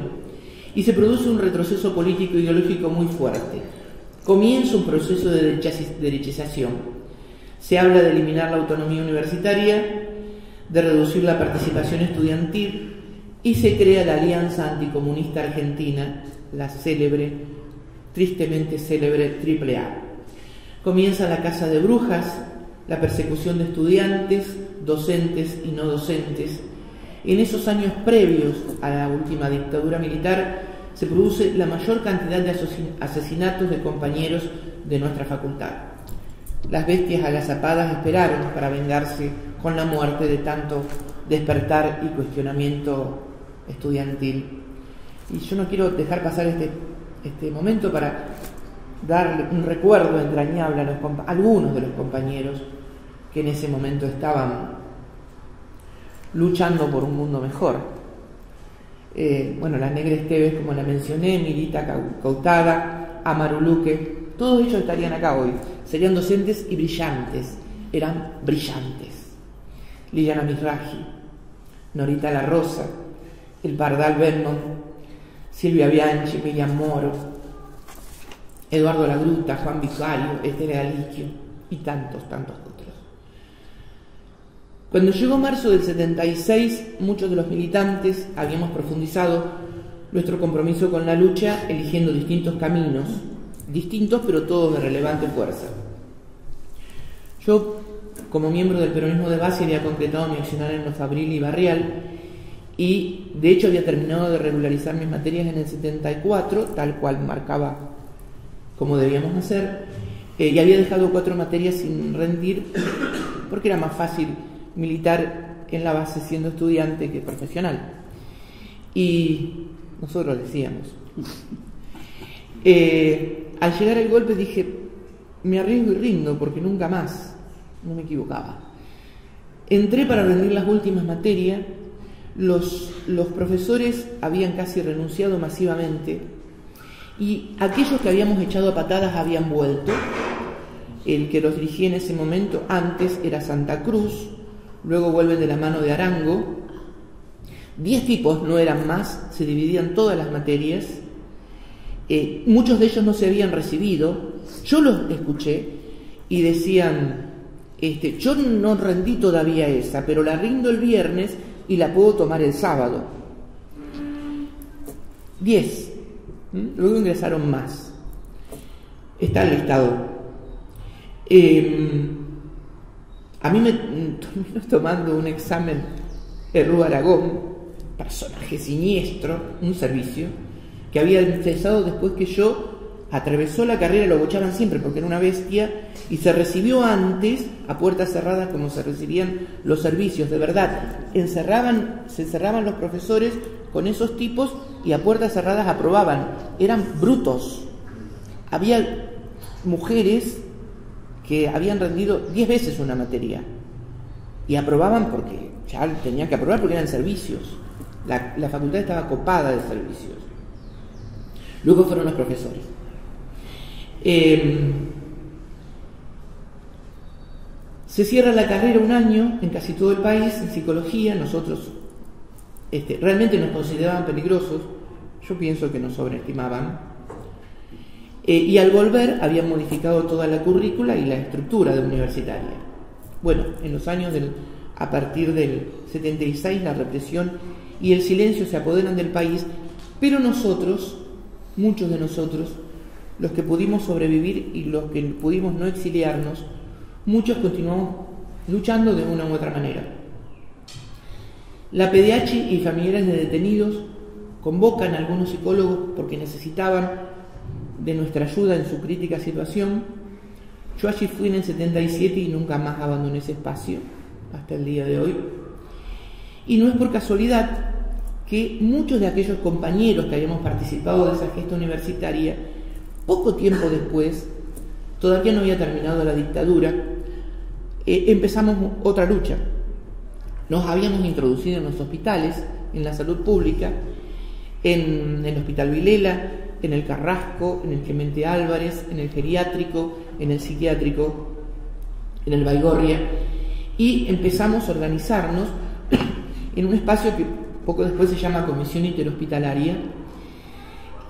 Speaker 3: y se produce un retroceso político ideológico muy fuerte. Comienza un proceso de derechización. Se habla de eliminar la autonomía universitaria, de reducir la participación estudiantil, y se crea la Alianza Anticomunista Argentina, la célebre, tristemente célebre AAA. Comienza la Casa de Brujas, la persecución de estudiantes, docentes y no docentes. En esos años previos a la última dictadura militar se produce la mayor cantidad de asesinatos de compañeros de nuestra facultad. Las bestias agazapadas esperaron para vengarse con la muerte de tanto despertar y cuestionamiento estudiantil. Y yo no quiero dejar pasar este, este momento para darle un recuerdo entrañable a, los, algunos de los compañeros que en ese momento estaban luchando por un mundo mejor. Eh, bueno, la Negra Esteves, como la mencioné, Milita Cautada, Amaruluque, todos ellos estarían acá hoy. Serían docentes y brillantes, eran brillantes. Liliana Misraji, Norita La Rosa, el Pardal Belmont, Silvia Bianchi, Miriam Moro, Eduardo Lagruta, Juan Vicario, Esther Aliquio y tantos, tantos otros. Cuando llegó marzo del 76, muchos de los militantes habíamos profundizado nuestro compromiso con la lucha eligiendo distintos caminos, distintos pero todos de relevante fuerza. Yo, como miembro del peronismo de base, había concretado mi accionar en los Fabril y Barrial y de hecho había terminado de regularizar mis materias en el 74, tal cual marcaba cómo debíamos hacer, eh, y había dejado cuatro materias sin rendir porque era más fácil militar en la base siendo estudiante que profesional. Y nosotros decíamos. Eh, al llegar al golpe dije, me arriesgo y rindo porque nunca más, no me equivocaba. Entré para rendir las últimas materias los, los profesores habían casi renunciado masivamente y aquellos que habíamos echado a patadas habían vuelto. El que los dirigía en ese momento antes era Santa Cruz, luego vuelven de la mano de Arango. Diez tipos, no eran más, se dividían todas las materias. Eh, muchos de ellos no se habían recibido. Yo los escuché y decían, este, yo no rendí todavía esa, pero la rindo el viernes y la puedo tomar el sábado. Diez. ¿Mm? Luego ingresaron más. Está listado. Em, a mí me terminó tomando un examen Errú Aragón, personaje siniestro, un servicio, que había empezado después que yo atravesó la carrera, lo bochaban siempre porque era una bestia, y se recibió antes a puertas cerradas como se recibían los servicios, de verdad. Encerraban, se encerraban los profesores con esos tipos y a puertas cerradas aprobaban. Eran brutos. Había mujeres que habían rendido diez veces una materia y aprobaban porque ya tenían que aprobar porque eran servicios. La facultad estaba copada de servicios. Luego fueron los profesores. Em, se cierra la carrera un año en casi todo el país en psicología. Nosotros este, realmente nos consideraban peligrosos Yo pienso que nos sobreestimaban. Eh, y al volver habían modificado toda la currícula y la estructura de universitaria. Bueno, en los años del, a partir del 76 la represión y el silencio se apoderan del país, pero nosotros, muchos de nosotros, los que pudimos sobrevivir y los que pudimos no exiliarnos, muchos continuamos luchando de una u otra manera. La PDH y familiares de detenidos convocan a algunos psicólogos porque necesitaban de nuestra ayuda en su crítica situación. Yo allí fui en el 77 y nunca más abandoné ese espacio hasta el día de hoy. Y no es por casualidad que muchos de aquellos compañeros que habíamos participado de esa gesta universitaria, poco tiempo después, todavía no había terminado la dictadura, eh, empezamos otra lucha. Nos habíamos introducido en los hospitales, en la salud pública, en el Hospital Vilela, en el Carrasco, en el Clemente Álvarez, en el geriátrico, en el psiquiátrico, en el Baigorria, y empezamos a organizarnos en un espacio que poco después se llama Comisión Interhospitalaria,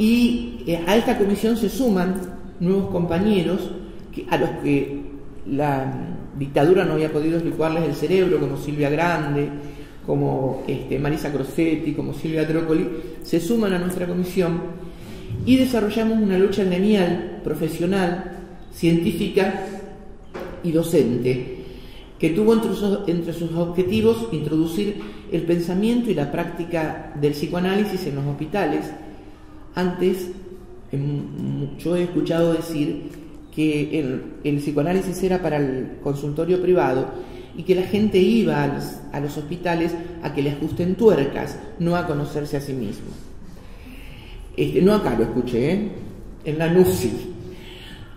Speaker 3: y eh, a esta comisión se suman nuevos compañeros a los que la dictadura no había podido licuarles el cerebro, como Silvia Grande, como este, Marisa Crosetti, como Silvia Trócoli, se suman a nuestra comisión y desarrollamos una lucha gremial, profesional, científica y docente, que tuvo entre sus, objetivos introducir el pensamiento y la práctica del psicoanálisis en los hospitales. Antes, yo he escuchado decir que el, psicoanálisis era para el consultorio privado y que la gente iba a los, hospitales a que le ajusten tuercas, no a conocerse a sí mismo. Este, no acá lo escuché, ¿eh? en la NUCI.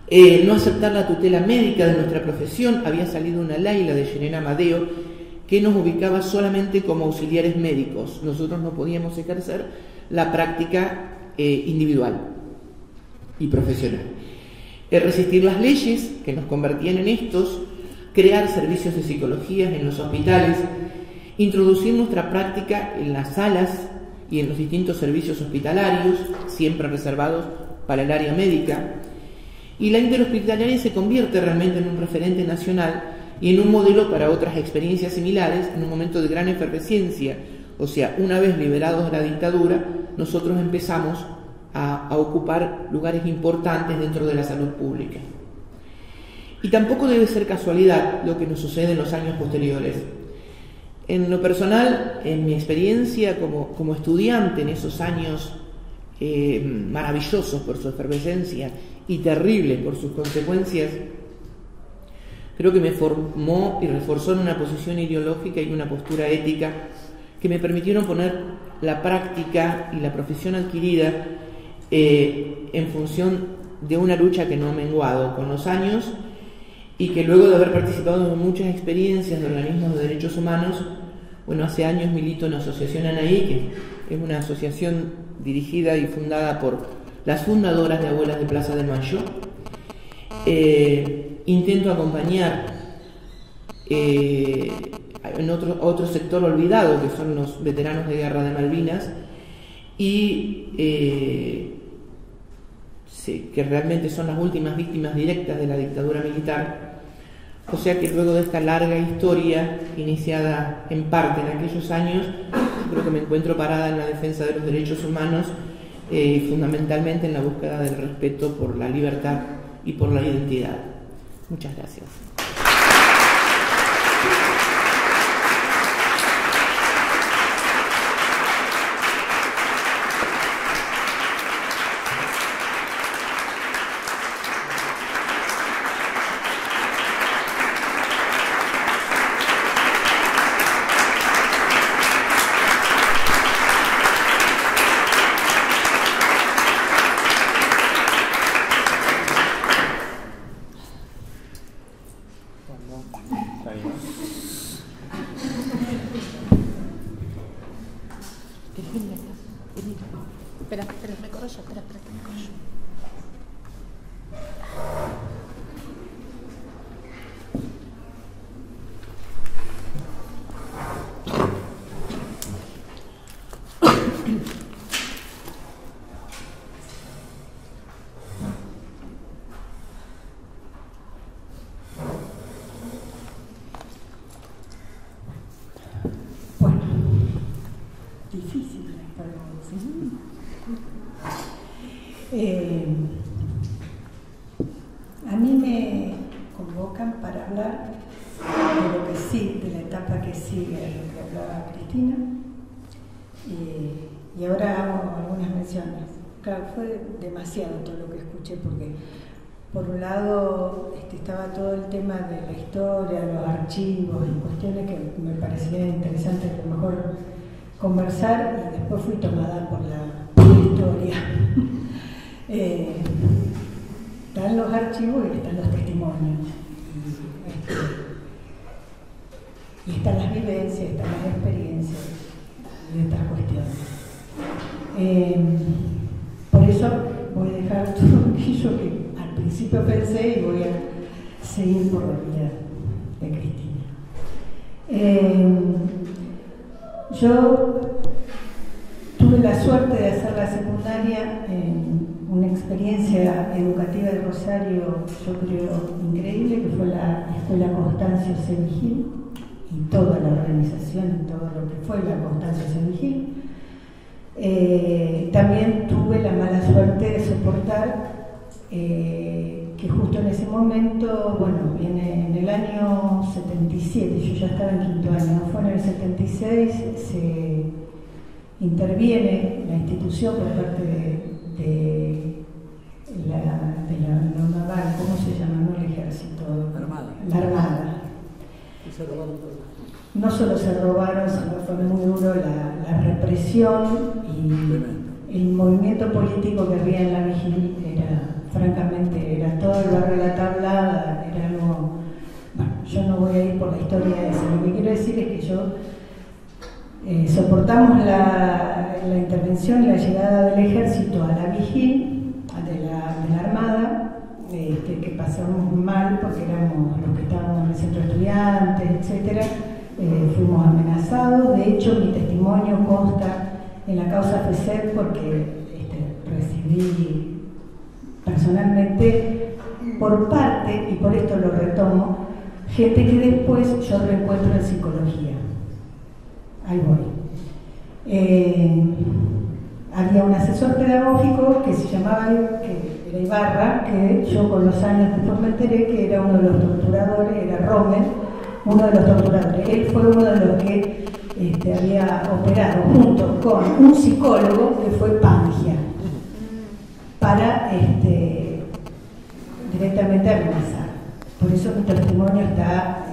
Speaker 3: Eh, no aceptar la tutela médica de nuestra profesión, había salido una ley, la de Yerena Amadeo, que nos ubicaba solamente como auxiliares médicos. Nosotros no podíamos ejercer la práctica eh, individual y profesional. Resistir las leyes que nos convertían en estos, crear servicios de psicología en los hospitales, introducir nuestra práctica en las salas y en los distintos servicios hospitalarios, siempre reservados para el área médica, y la interhospitalaria se convierte realmente en un referente nacional y en un modelo para otras experiencias similares en un momento de gran efervescencia. O sea, una vez liberados de la dictadura, nosotros empezamos a, ocupar lugares importantes dentro de la salud pública. Y tampoco debe ser casualidad lo que nos sucede en los años posteriores. En lo personal, en mi experiencia como, estudiante en esos años eh, maravillosos por su efervescencia y terrible por sus consecuencias, creo que me formó y reforzó en una posición ideológica y una postura ética que me permitieron poner la práctica y la profesión adquirida eh, en función de una lucha que no ha menguado con los años y que luego de haber participado en muchas experiencias de organismos de derechos humanos, bueno, hace años milito en la Asociación Anaí, que es una asociación dirigida y fundada por las fundadoras de Abuelas de Plaza de Mayo. Eh, intento acompañar eh, en otro, otro sector olvidado, que son los veteranos de guerra de Malvinas, y eh, que realmente son las últimas víctimas directas de la dictadura militar. O sea que luego de esta larga historia, iniciada en parte en aquellos años, creo que me encuentro parada en la defensa de los derechos humanos eh, fundamentalmente en la búsqueda del respeto por la libertad y por la identidad. Muchas gracias.
Speaker 4: Fue demasiado todo lo que escuché porque por un lado este, estaba todo el tema de la historia, los archivos y cuestiones que me parecía interesante a lo mejor conversar y después fui tomada por la historia. Eh, están los archivos y están los testimonios. Y, están las vivencias, están las experiencias de estas cuestiones. Eh, eso voy a dejar todo aquello que al principio pensé y voy a seguir por la vida de Cristina. Eh, yo tuve la suerte de hacer la secundaria en una experiencia educativa de Rosario, yo creo, increíble, que fue la Escuela Constancio Sevigil y toda la organización y todo lo que fue la Constancio Sevigil. Eh, también tuve la mala suerte de soportar eh, que justo en ese momento, bueno, viene en el año 77, yo ya estaba en quinto año, fue en el 76, se interviene la institución por parte de, la, de la, naval, ¿cómo se llama? No el ejército,
Speaker 1: la Armada.
Speaker 4: La Armada.
Speaker 1: Y se robaron todo.
Speaker 4: No solo se robaron, sino fue muy duro la, la represión y el movimiento político que había en la vigilia era, francamente, era todo el barrio de la tablada, era algo... Bueno, yo no voy a ir por la historia de eso, lo que quiero decir es que yo eh, soportamos la, intervención y la llegada del ejército a la vigil, de la, Armada, este, que pasamos mal porque éramos los que estábamos en el centro de estudiantes, etc. Eh, fuimos amenazados. De hecho, mi testimonio consta en la causa FESET porque este, recibí personalmente por parte, y por esto lo retomo, gente que después yo reencuentro en psicología ahí voy. Eh, había un asesor pedagógico que se llamaba, que era Ibarra, que yo con los años después me enteré que era uno de los torturadores, era Rommel, uno de los torturadores. Él fue uno de los que este, había operado junto con un psicólogo que fue Pangia, para este, directamente amenazar. Por eso mi testimonio está,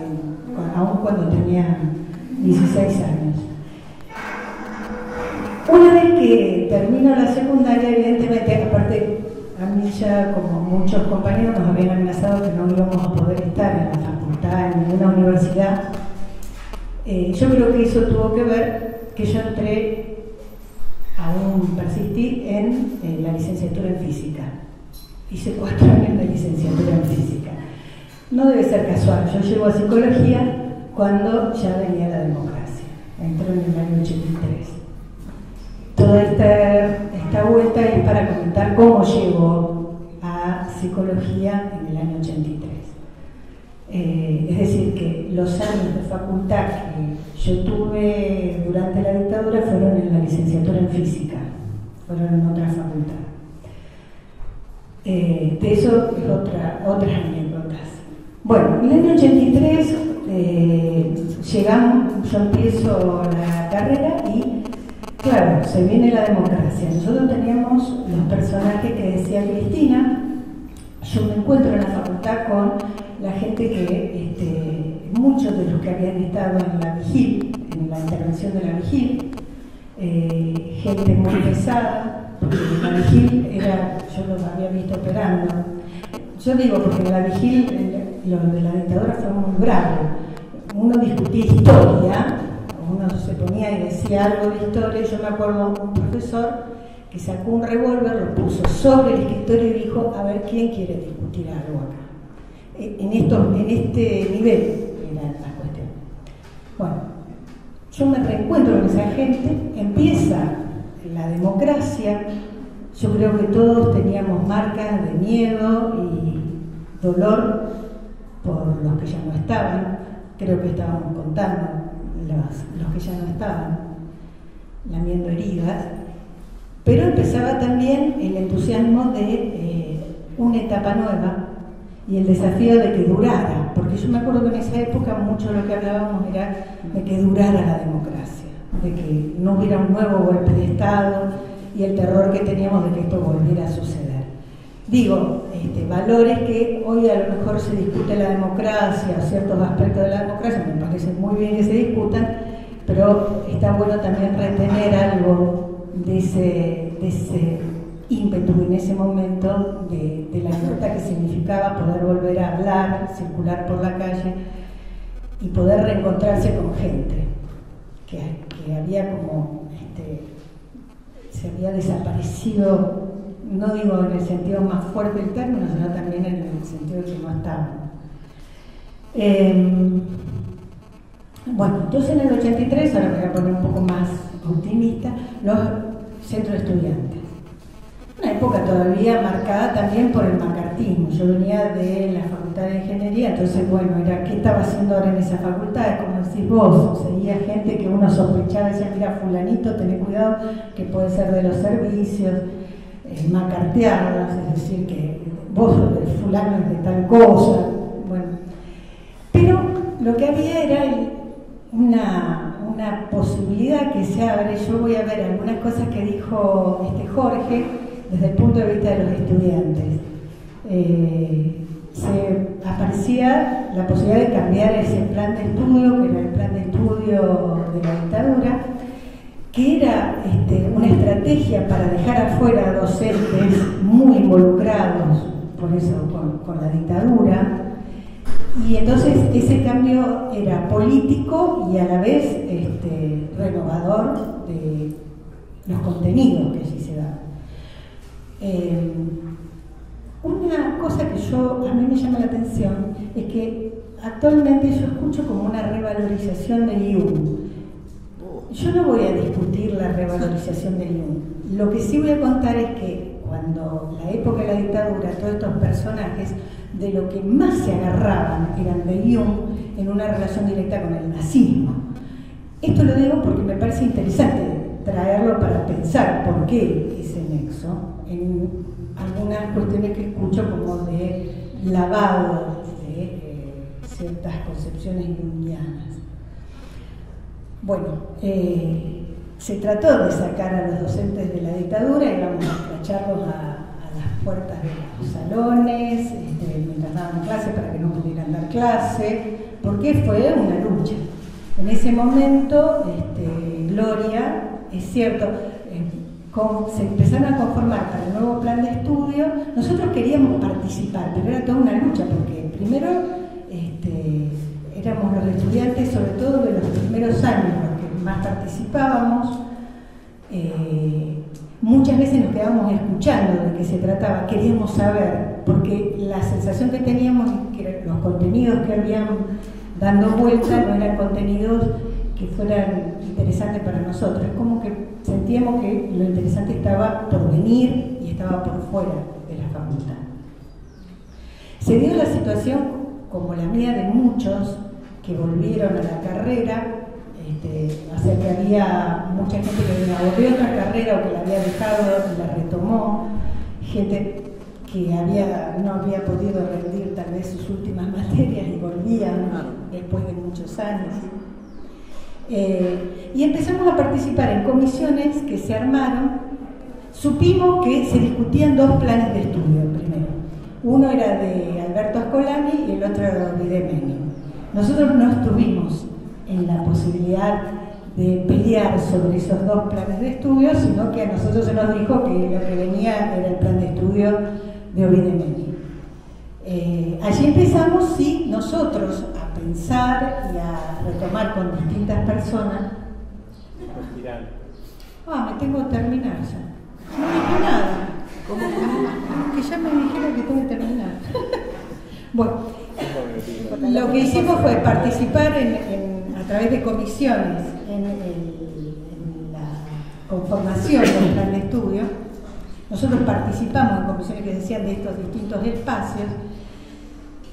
Speaker 4: aún cuando tenía 16 años. Una vez que termino la secundaria, evidentemente, aparte, mí como muchos compañeros, nos habían amenazado que no íbamos a poder estar en la facultad, en ninguna universidad. Eh, yo creo que eso tuvo que ver que yo entré, aún persistí, en, en la licenciatura en física. Hice cuatro años de licenciatura en física. No debe ser casual, yo llego a psicología cuando ya venía la democracia. Entró en el año 83. Toda esta, vuelta es para comentar cómo llegó a psicología en el año 83. Eh, es decir, que los años de facultad que yo tuve durante la dictadura fueron en la licenciatura en física, fueron en otra facultad. Eh, de eso es otra, otras anécdotas. Bueno, en el año 83 eh, llegamos, yo empiezo la carrera y, claro, se viene la democracia. Nosotros teníamos los personajes que decía Cristina, yo me encuentro en la facultad con la gente que, este, muchos de los que habían estado en la vigil, en la intervención de la vigil, eh, gente muy pesada, porque la vigil era, yo los había visto operando. Yo digo, porque la vigil, lo de la dictadura fue muy bravo. Uno discutía historia, uno se ponía y decía algo de historia, yo me acuerdo un profesor que sacó un revólver, lo puso sobre el escritorio y dijo, a ver quién quiere discutir algo acá. E, en, esto, en este nivel era la cuestión. Bueno, yo me reencuentro con esa gente, empieza la democracia, yo creo que todos teníamos marcas de miedo y dolor por los que ya no estaban, creo que estábamos contando, los, que ya no estaban, lamiendo heridas. Pero empezaba también el entusiasmo de eh, una etapa nueva y el desafío de que durara, porque yo me acuerdo que en esa época mucho lo que hablábamos era de que durara la democracia, de que no hubiera un nuevo golpe de Estado y el terror que teníamos de que esto volviera a suceder. Digo, este, valores que hoy a lo mejor se discute la democracia, ciertos aspectos de la democracia, me parece muy bien que se discutan, pero está bueno también retener algo de ese, de ímpetu en ese momento de, la libertad que significaba poder volver a hablar, circular por la calle y poder reencontrarse con gente que, había como este, se había desaparecido, no digo en el sentido más fuerte del término, sino también en el sentido de que no estaban. Em, bueno, entonces en el 83, ahora me voy a poner un poco más optimista, los centros estudiantes una época todavía marcada también por el macartismo. Yo venía de la Facultad de Ingeniería, entonces, bueno, era qué estaba haciendo ahora en esa facultad, como decís vos, seguía gente que uno sospechaba, decía, mira, fulanito, ten cuidado, que puede ser de los servicios, eh, macarteadas, es decir, que vos, el fulano es de tal cosa, bueno. Pero lo que había era una, una posibilidad que se abre, yo voy a ver algunas cosas que dijo este Jorge, desde el punto de vista de los estudiantes. Eh, se aparecía la posibilidad de cambiar ese plan de estudio, que era el plan de estudio de la dictadura, que era este, una estrategia para dejar afuera a docentes muy involucrados, por eso, con, la dictadura. Y entonces ese cambio era político y a la vez este, renovador de los contenidos que allí se daban. Eh, una cosa que yo, a mí me llama la atención es que actualmente yo escucho como una revalorización de Jung. Yo no voy a discutir la revalorización de Jung. Lo que sí voy a contar es que cuando la época de la dictadura, todos estos personajes de lo que más se agarraban eran de Jung en una relación directa con el nazismo. Esto lo digo porque me parece interesante traerlo para pensar por qué ese nexo en algunas cuestiones que escucho como de lavado de eh, ciertas concepciones junguianas. Bueno, eh, se trató de sacar a los docentes de la dictadura, íbamos a echarlos a, las puertas de los salones, este, mientras daban clase para que no pudieran dar clase, porque fue una lucha. En ese momento, este, Gloria, es cierto, se empezaron a conformar para el nuevo plan de estudio, nosotros queríamos participar, pero era toda una lucha, porque primero este, éramos los estudiantes, sobre todo de los primeros años, los que más participábamos. Eh, muchas veces nos quedábamos escuchando de qué se trataba, queríamos saber, porque la sensación que teníamos es que los contenidos que habían dando vuelta no eran contenidos que fueran interesantes para nosotros. Es como que sentíamos que lo interesante estaba por venir y estaba por fuera de la facultad. Se dio la situación como la mía de muchos que volvieron a la carrera, este, o sea que había mucha gente que volvió a otra carrera o que la había dejado y la retomó, gente que había, no había podido rendir tal vez sus últimas materias y volvían después de muchos años. Eh, y empezamos a participar en comisiones que se armaron. Supimos que se discutían dos planes de estudio primero. Uno era de Alberto Ascolani y el otro era de Meni. Nosotros no estuvimos en la posibilidad de pelear sobre esos dos planes de estudio, sino que a nosotros se nos dijo que lo que venía era el plan de estudio de Ovidemeni. Eh, allí empezamos, sí, nosotros pensar y a retomar con distintas personas. Ah, me tengo que terminar ya. No dije nada. ¿Cómo, Que ya me dijeron que tengo que terminar. bueno, lo que hicimos fue participar a través de comisiones en, en la conformación del plan de estudio. Nosotros participamos en comisiones que decían de estos distintos espacios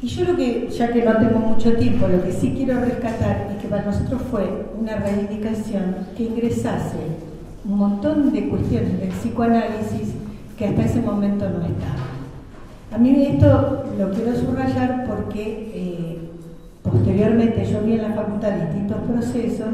Speaker 4: y yo lo que, ya que no tengo mucho tiempo, lo que sí quiero rescatar es que para nosotros fue una reivindicación que ingresase un montón de cuestiones del psicoanálisis que hasta ese momento no estaban. A mí esto lo quiero subrayar porque eh, posteriormente yo vi en la facultad distintos procesos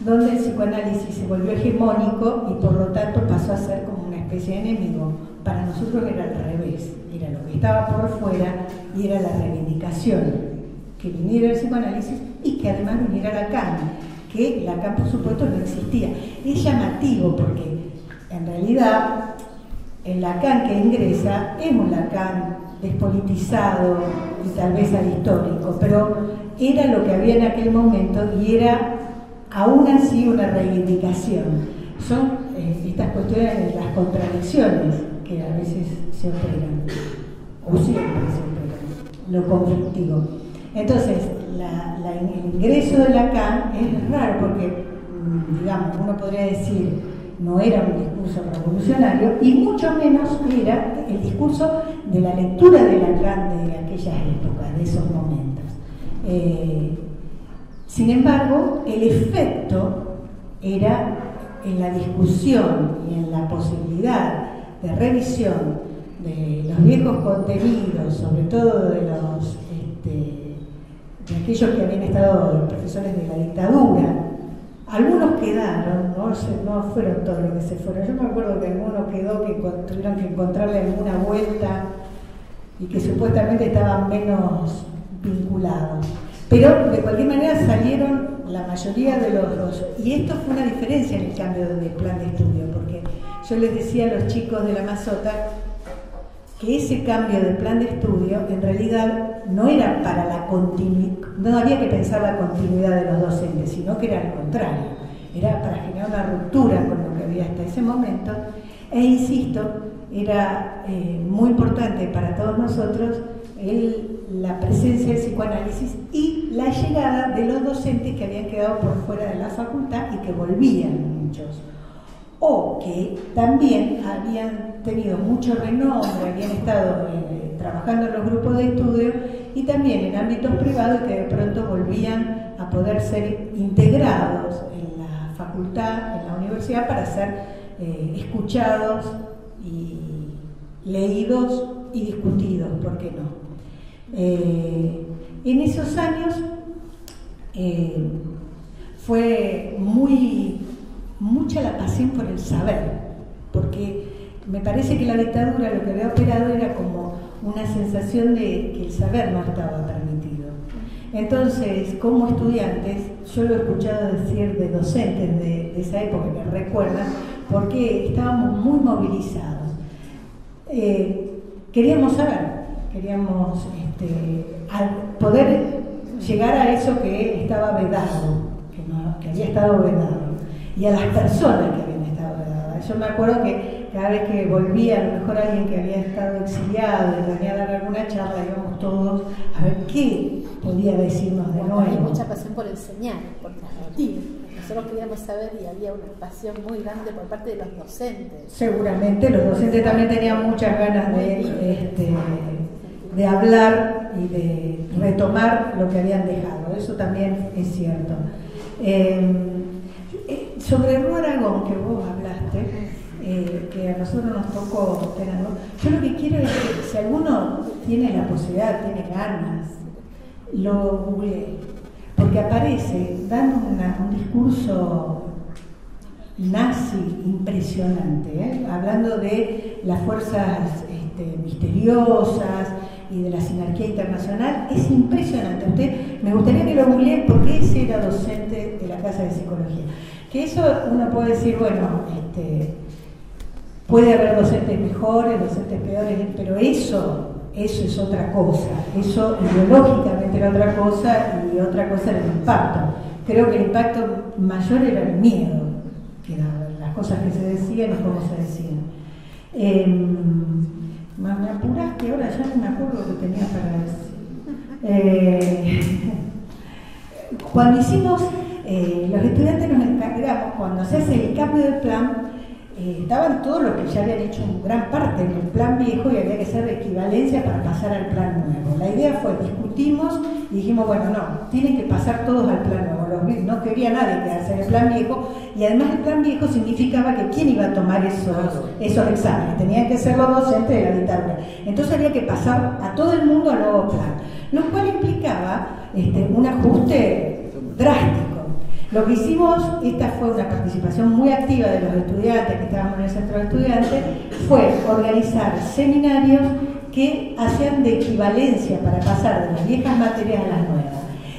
Speaker 4: donde el psicoanálisis se volvió hegemónico y por lo tanto pasó a ser como una especie de enemigo. Para nosotros era al revés, era lo que estaba por fuera y era la reivindicación que viniera el psicoanálisis y que además viniera Lacan, que Lacan por supuesto no existía. Es llamativo porque en realidad el Lacan que ingresa es un Lacan despolitizado y tal vez histórico, pero era lo que había en aquel momento y era aún así una reivindicación. Son eh, estas cuestiones de las contradicciones que a veces se operan, o siempre se operan, lo conflictivo. Entonces, el ingreso de Lacan es raro porque, mm, digamos, uno podría decir, no era un discurso revolucionario y mucho menos era el discurso de la lectura de Lacan de aquellas épocas, de esos momentos. Eh, sin embargo, el efecto era en la discusión y en la posibilidad de revisión de los viejos contenidos, sobre todo de los este, de aquellos que habían estado profesores de la dictadura, algunos quedaron, ¿no? fueron todos los que se fueron. Yo me acuerdo que algunos quedó que tuvieron que encontrarle alguna vuelta y que supuestamente estaban menos vinculados. Pero de cualquier manera salieron la mayoría de los dos. Y esto fue una diferencia en el cambio de plan de estudio, porque yo les decía a los chicos de la Mazota que ese cambio de plan de estudio en realidad no era para la continuidad, no había que pensar la continuidad de los docentes, sino que era al contrario, era para generar una ruptura con lo que había hasta ese momento. E insisto, era eh, muy importante para todos nosotros la presencia del psicoanálisis y la llegada de los docentes que habían quedado por fuera de la facultad y que volvían muchos o que también habían tenido mucho renombre, habían estado trabajando en los grupos de estudio y también en ámbitos privados que de pronto volvían a poder ser integrados en la facultad, en la universidad, para ser eh, escuchados y leídos y discutidos, ¿por qué no? Eh, en esos años fue muy mucha la pasión por el saber, porque me parece que la dictadura lo que había operado era como una sensación de que el saber no estaba permitido. Entonces, como estudiantes, yo lo he escuchado decir de docentes de, esa época que recuerdan, porque estábamos muy movilizados. Eh, queríamos saber, queríamos este, poder llegar a eso que estaba vedado, que había estado vedado y a las personas que habían estado Yo me acuerdo que cada vez que volvía, a lo mejor alguien que había estado exiliado y venía a dar alguna charla, íbamos todos a ver qué podía decirnos de nuevo.
Speaker 5: Hay mucha pasión por enseñar, por transmitir. Nosotros queríamos saber y había una pasión muy grande por parte de los docentes.
Speaker 4: Seguramente, los docentes también tenían muchas ganas de, este, de hablar y de retomar lo que habían dejado. Eso también es cierto. Eh, sobre el Aragón que vos eh, a nosotros nos tocó yo lo que quiero es que si alguno tiene la posibilidad, tiene ganas, lo googlee, porque aparece dando un discurso nazi impresionante, ¿eh? hablando de las fuerzas este, misteriosas y de la sinergia internacional, es impresionante. Usted, me gustaría que lo googlee porque ese era docente de la Casa de Psicología. Que eso uno puede decir, bueno, este, puede haber docentes mejores, docentes peores, pero eso, eso es otra cosa. Eso ideológicamente era otra cosa y otra cosa era el impacto. Creo que el impacto mayor era el miedo, que las cosas que se decían y cómo se decían. Eh, me apuraste, ahora ya no me acuerdo lo que tenía para decir. Eh, cuando hicimos eh, los estudiantes nos encargamos, cuando se hace el cambio de plan, eh, estaban todos los que ya habían hecho gran parte en el plan viejo y había que hacer equivalencia para pasar al plan nuevo. La idea fue, discutimos y dijimos, bueno, no, tienen que pasar todos al plan nuevo. Los, no quería nadie quedarse en el plan viejo y además el plan viejo significaba que quién iba a tomar esos, esos exámenes, tenían que ser los docentes de la dictadura. Entonces había que pasar a todo el mundo al nuevo plan, lo cual implicaba este, un ajuste drástico lo que hicimos, esta fue una participación muy activa de los estudiantes que estábamos en el centro de estudiantes, fue organizar seminarios que hacían de equivalencia para pasar de las viejas materias a las nuevas.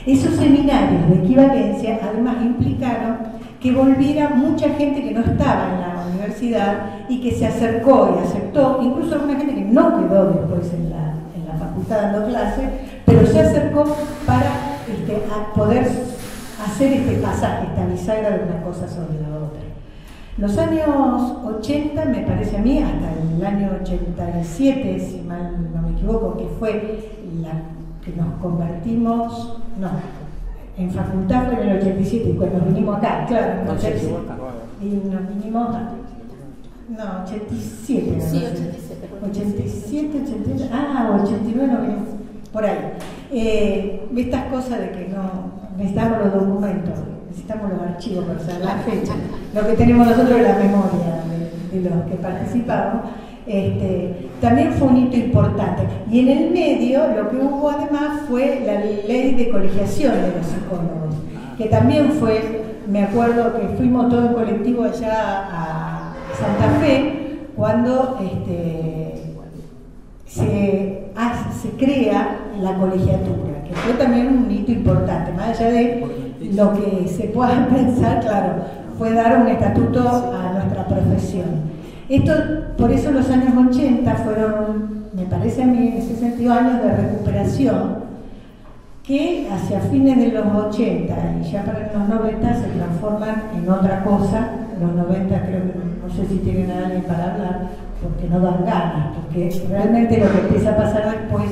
Speaker 4: Esos seminarios de equivalencia además implicaron que volviera mucha gente que no estaba en la universidad y que se acercó y aceptó, incluso alguna gente que no quedó después en la, facultad dando clases, pero se acercó para este, poder hacer este pasaje, esta bisagra de una cosa sobre la otra. Los años 80, me parece a mí, hasta el año 87, si mal no me equivoco, que fue la que nos convertimos, no, en facultad fue en el 87, y cuando vinimos acá, claro, no, y nos vinimos, no, 87.
Speaker 5: Sí, 87.
Speaker 4: 87, 88, ah, 89 no vinimos, por ahí. Eh, estas cosas de que no, necesitamos los documentos, necesitamos los archivos para saber la fecha. Lo que tenemos nosotros es la memoria de, los que participamos. Este, también fue un hito importante. Y en el medio lo que hubo además fue la ley de colegiación de los psicólogos, que también fue, me acuerdo que fuimos todo en colectivo allá a Santa Fe, cuando este, se, se crea la colegiatura que fue también un hito importante, más allá de lo que se pueda pensar, claro, fue dar un estatuto a nuestra profesión. Esto, por eso los años 80 fueron, me parece a mí, en ese sentido, años de recuperación, que hacia fines de los 80 y ya para los 90 se transforman en otra cosa. Los 90 creo que no sé si tienen a alguien para hablar, porque no dan ganas, porque realmente lo que empieza a pasar después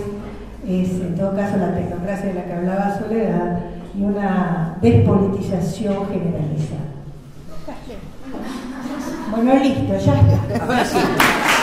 Speaker 4: es en todo caso la tecnocracia de la que hablaba Soledad y una despolitización generalizada. Bueno, listo, ya está.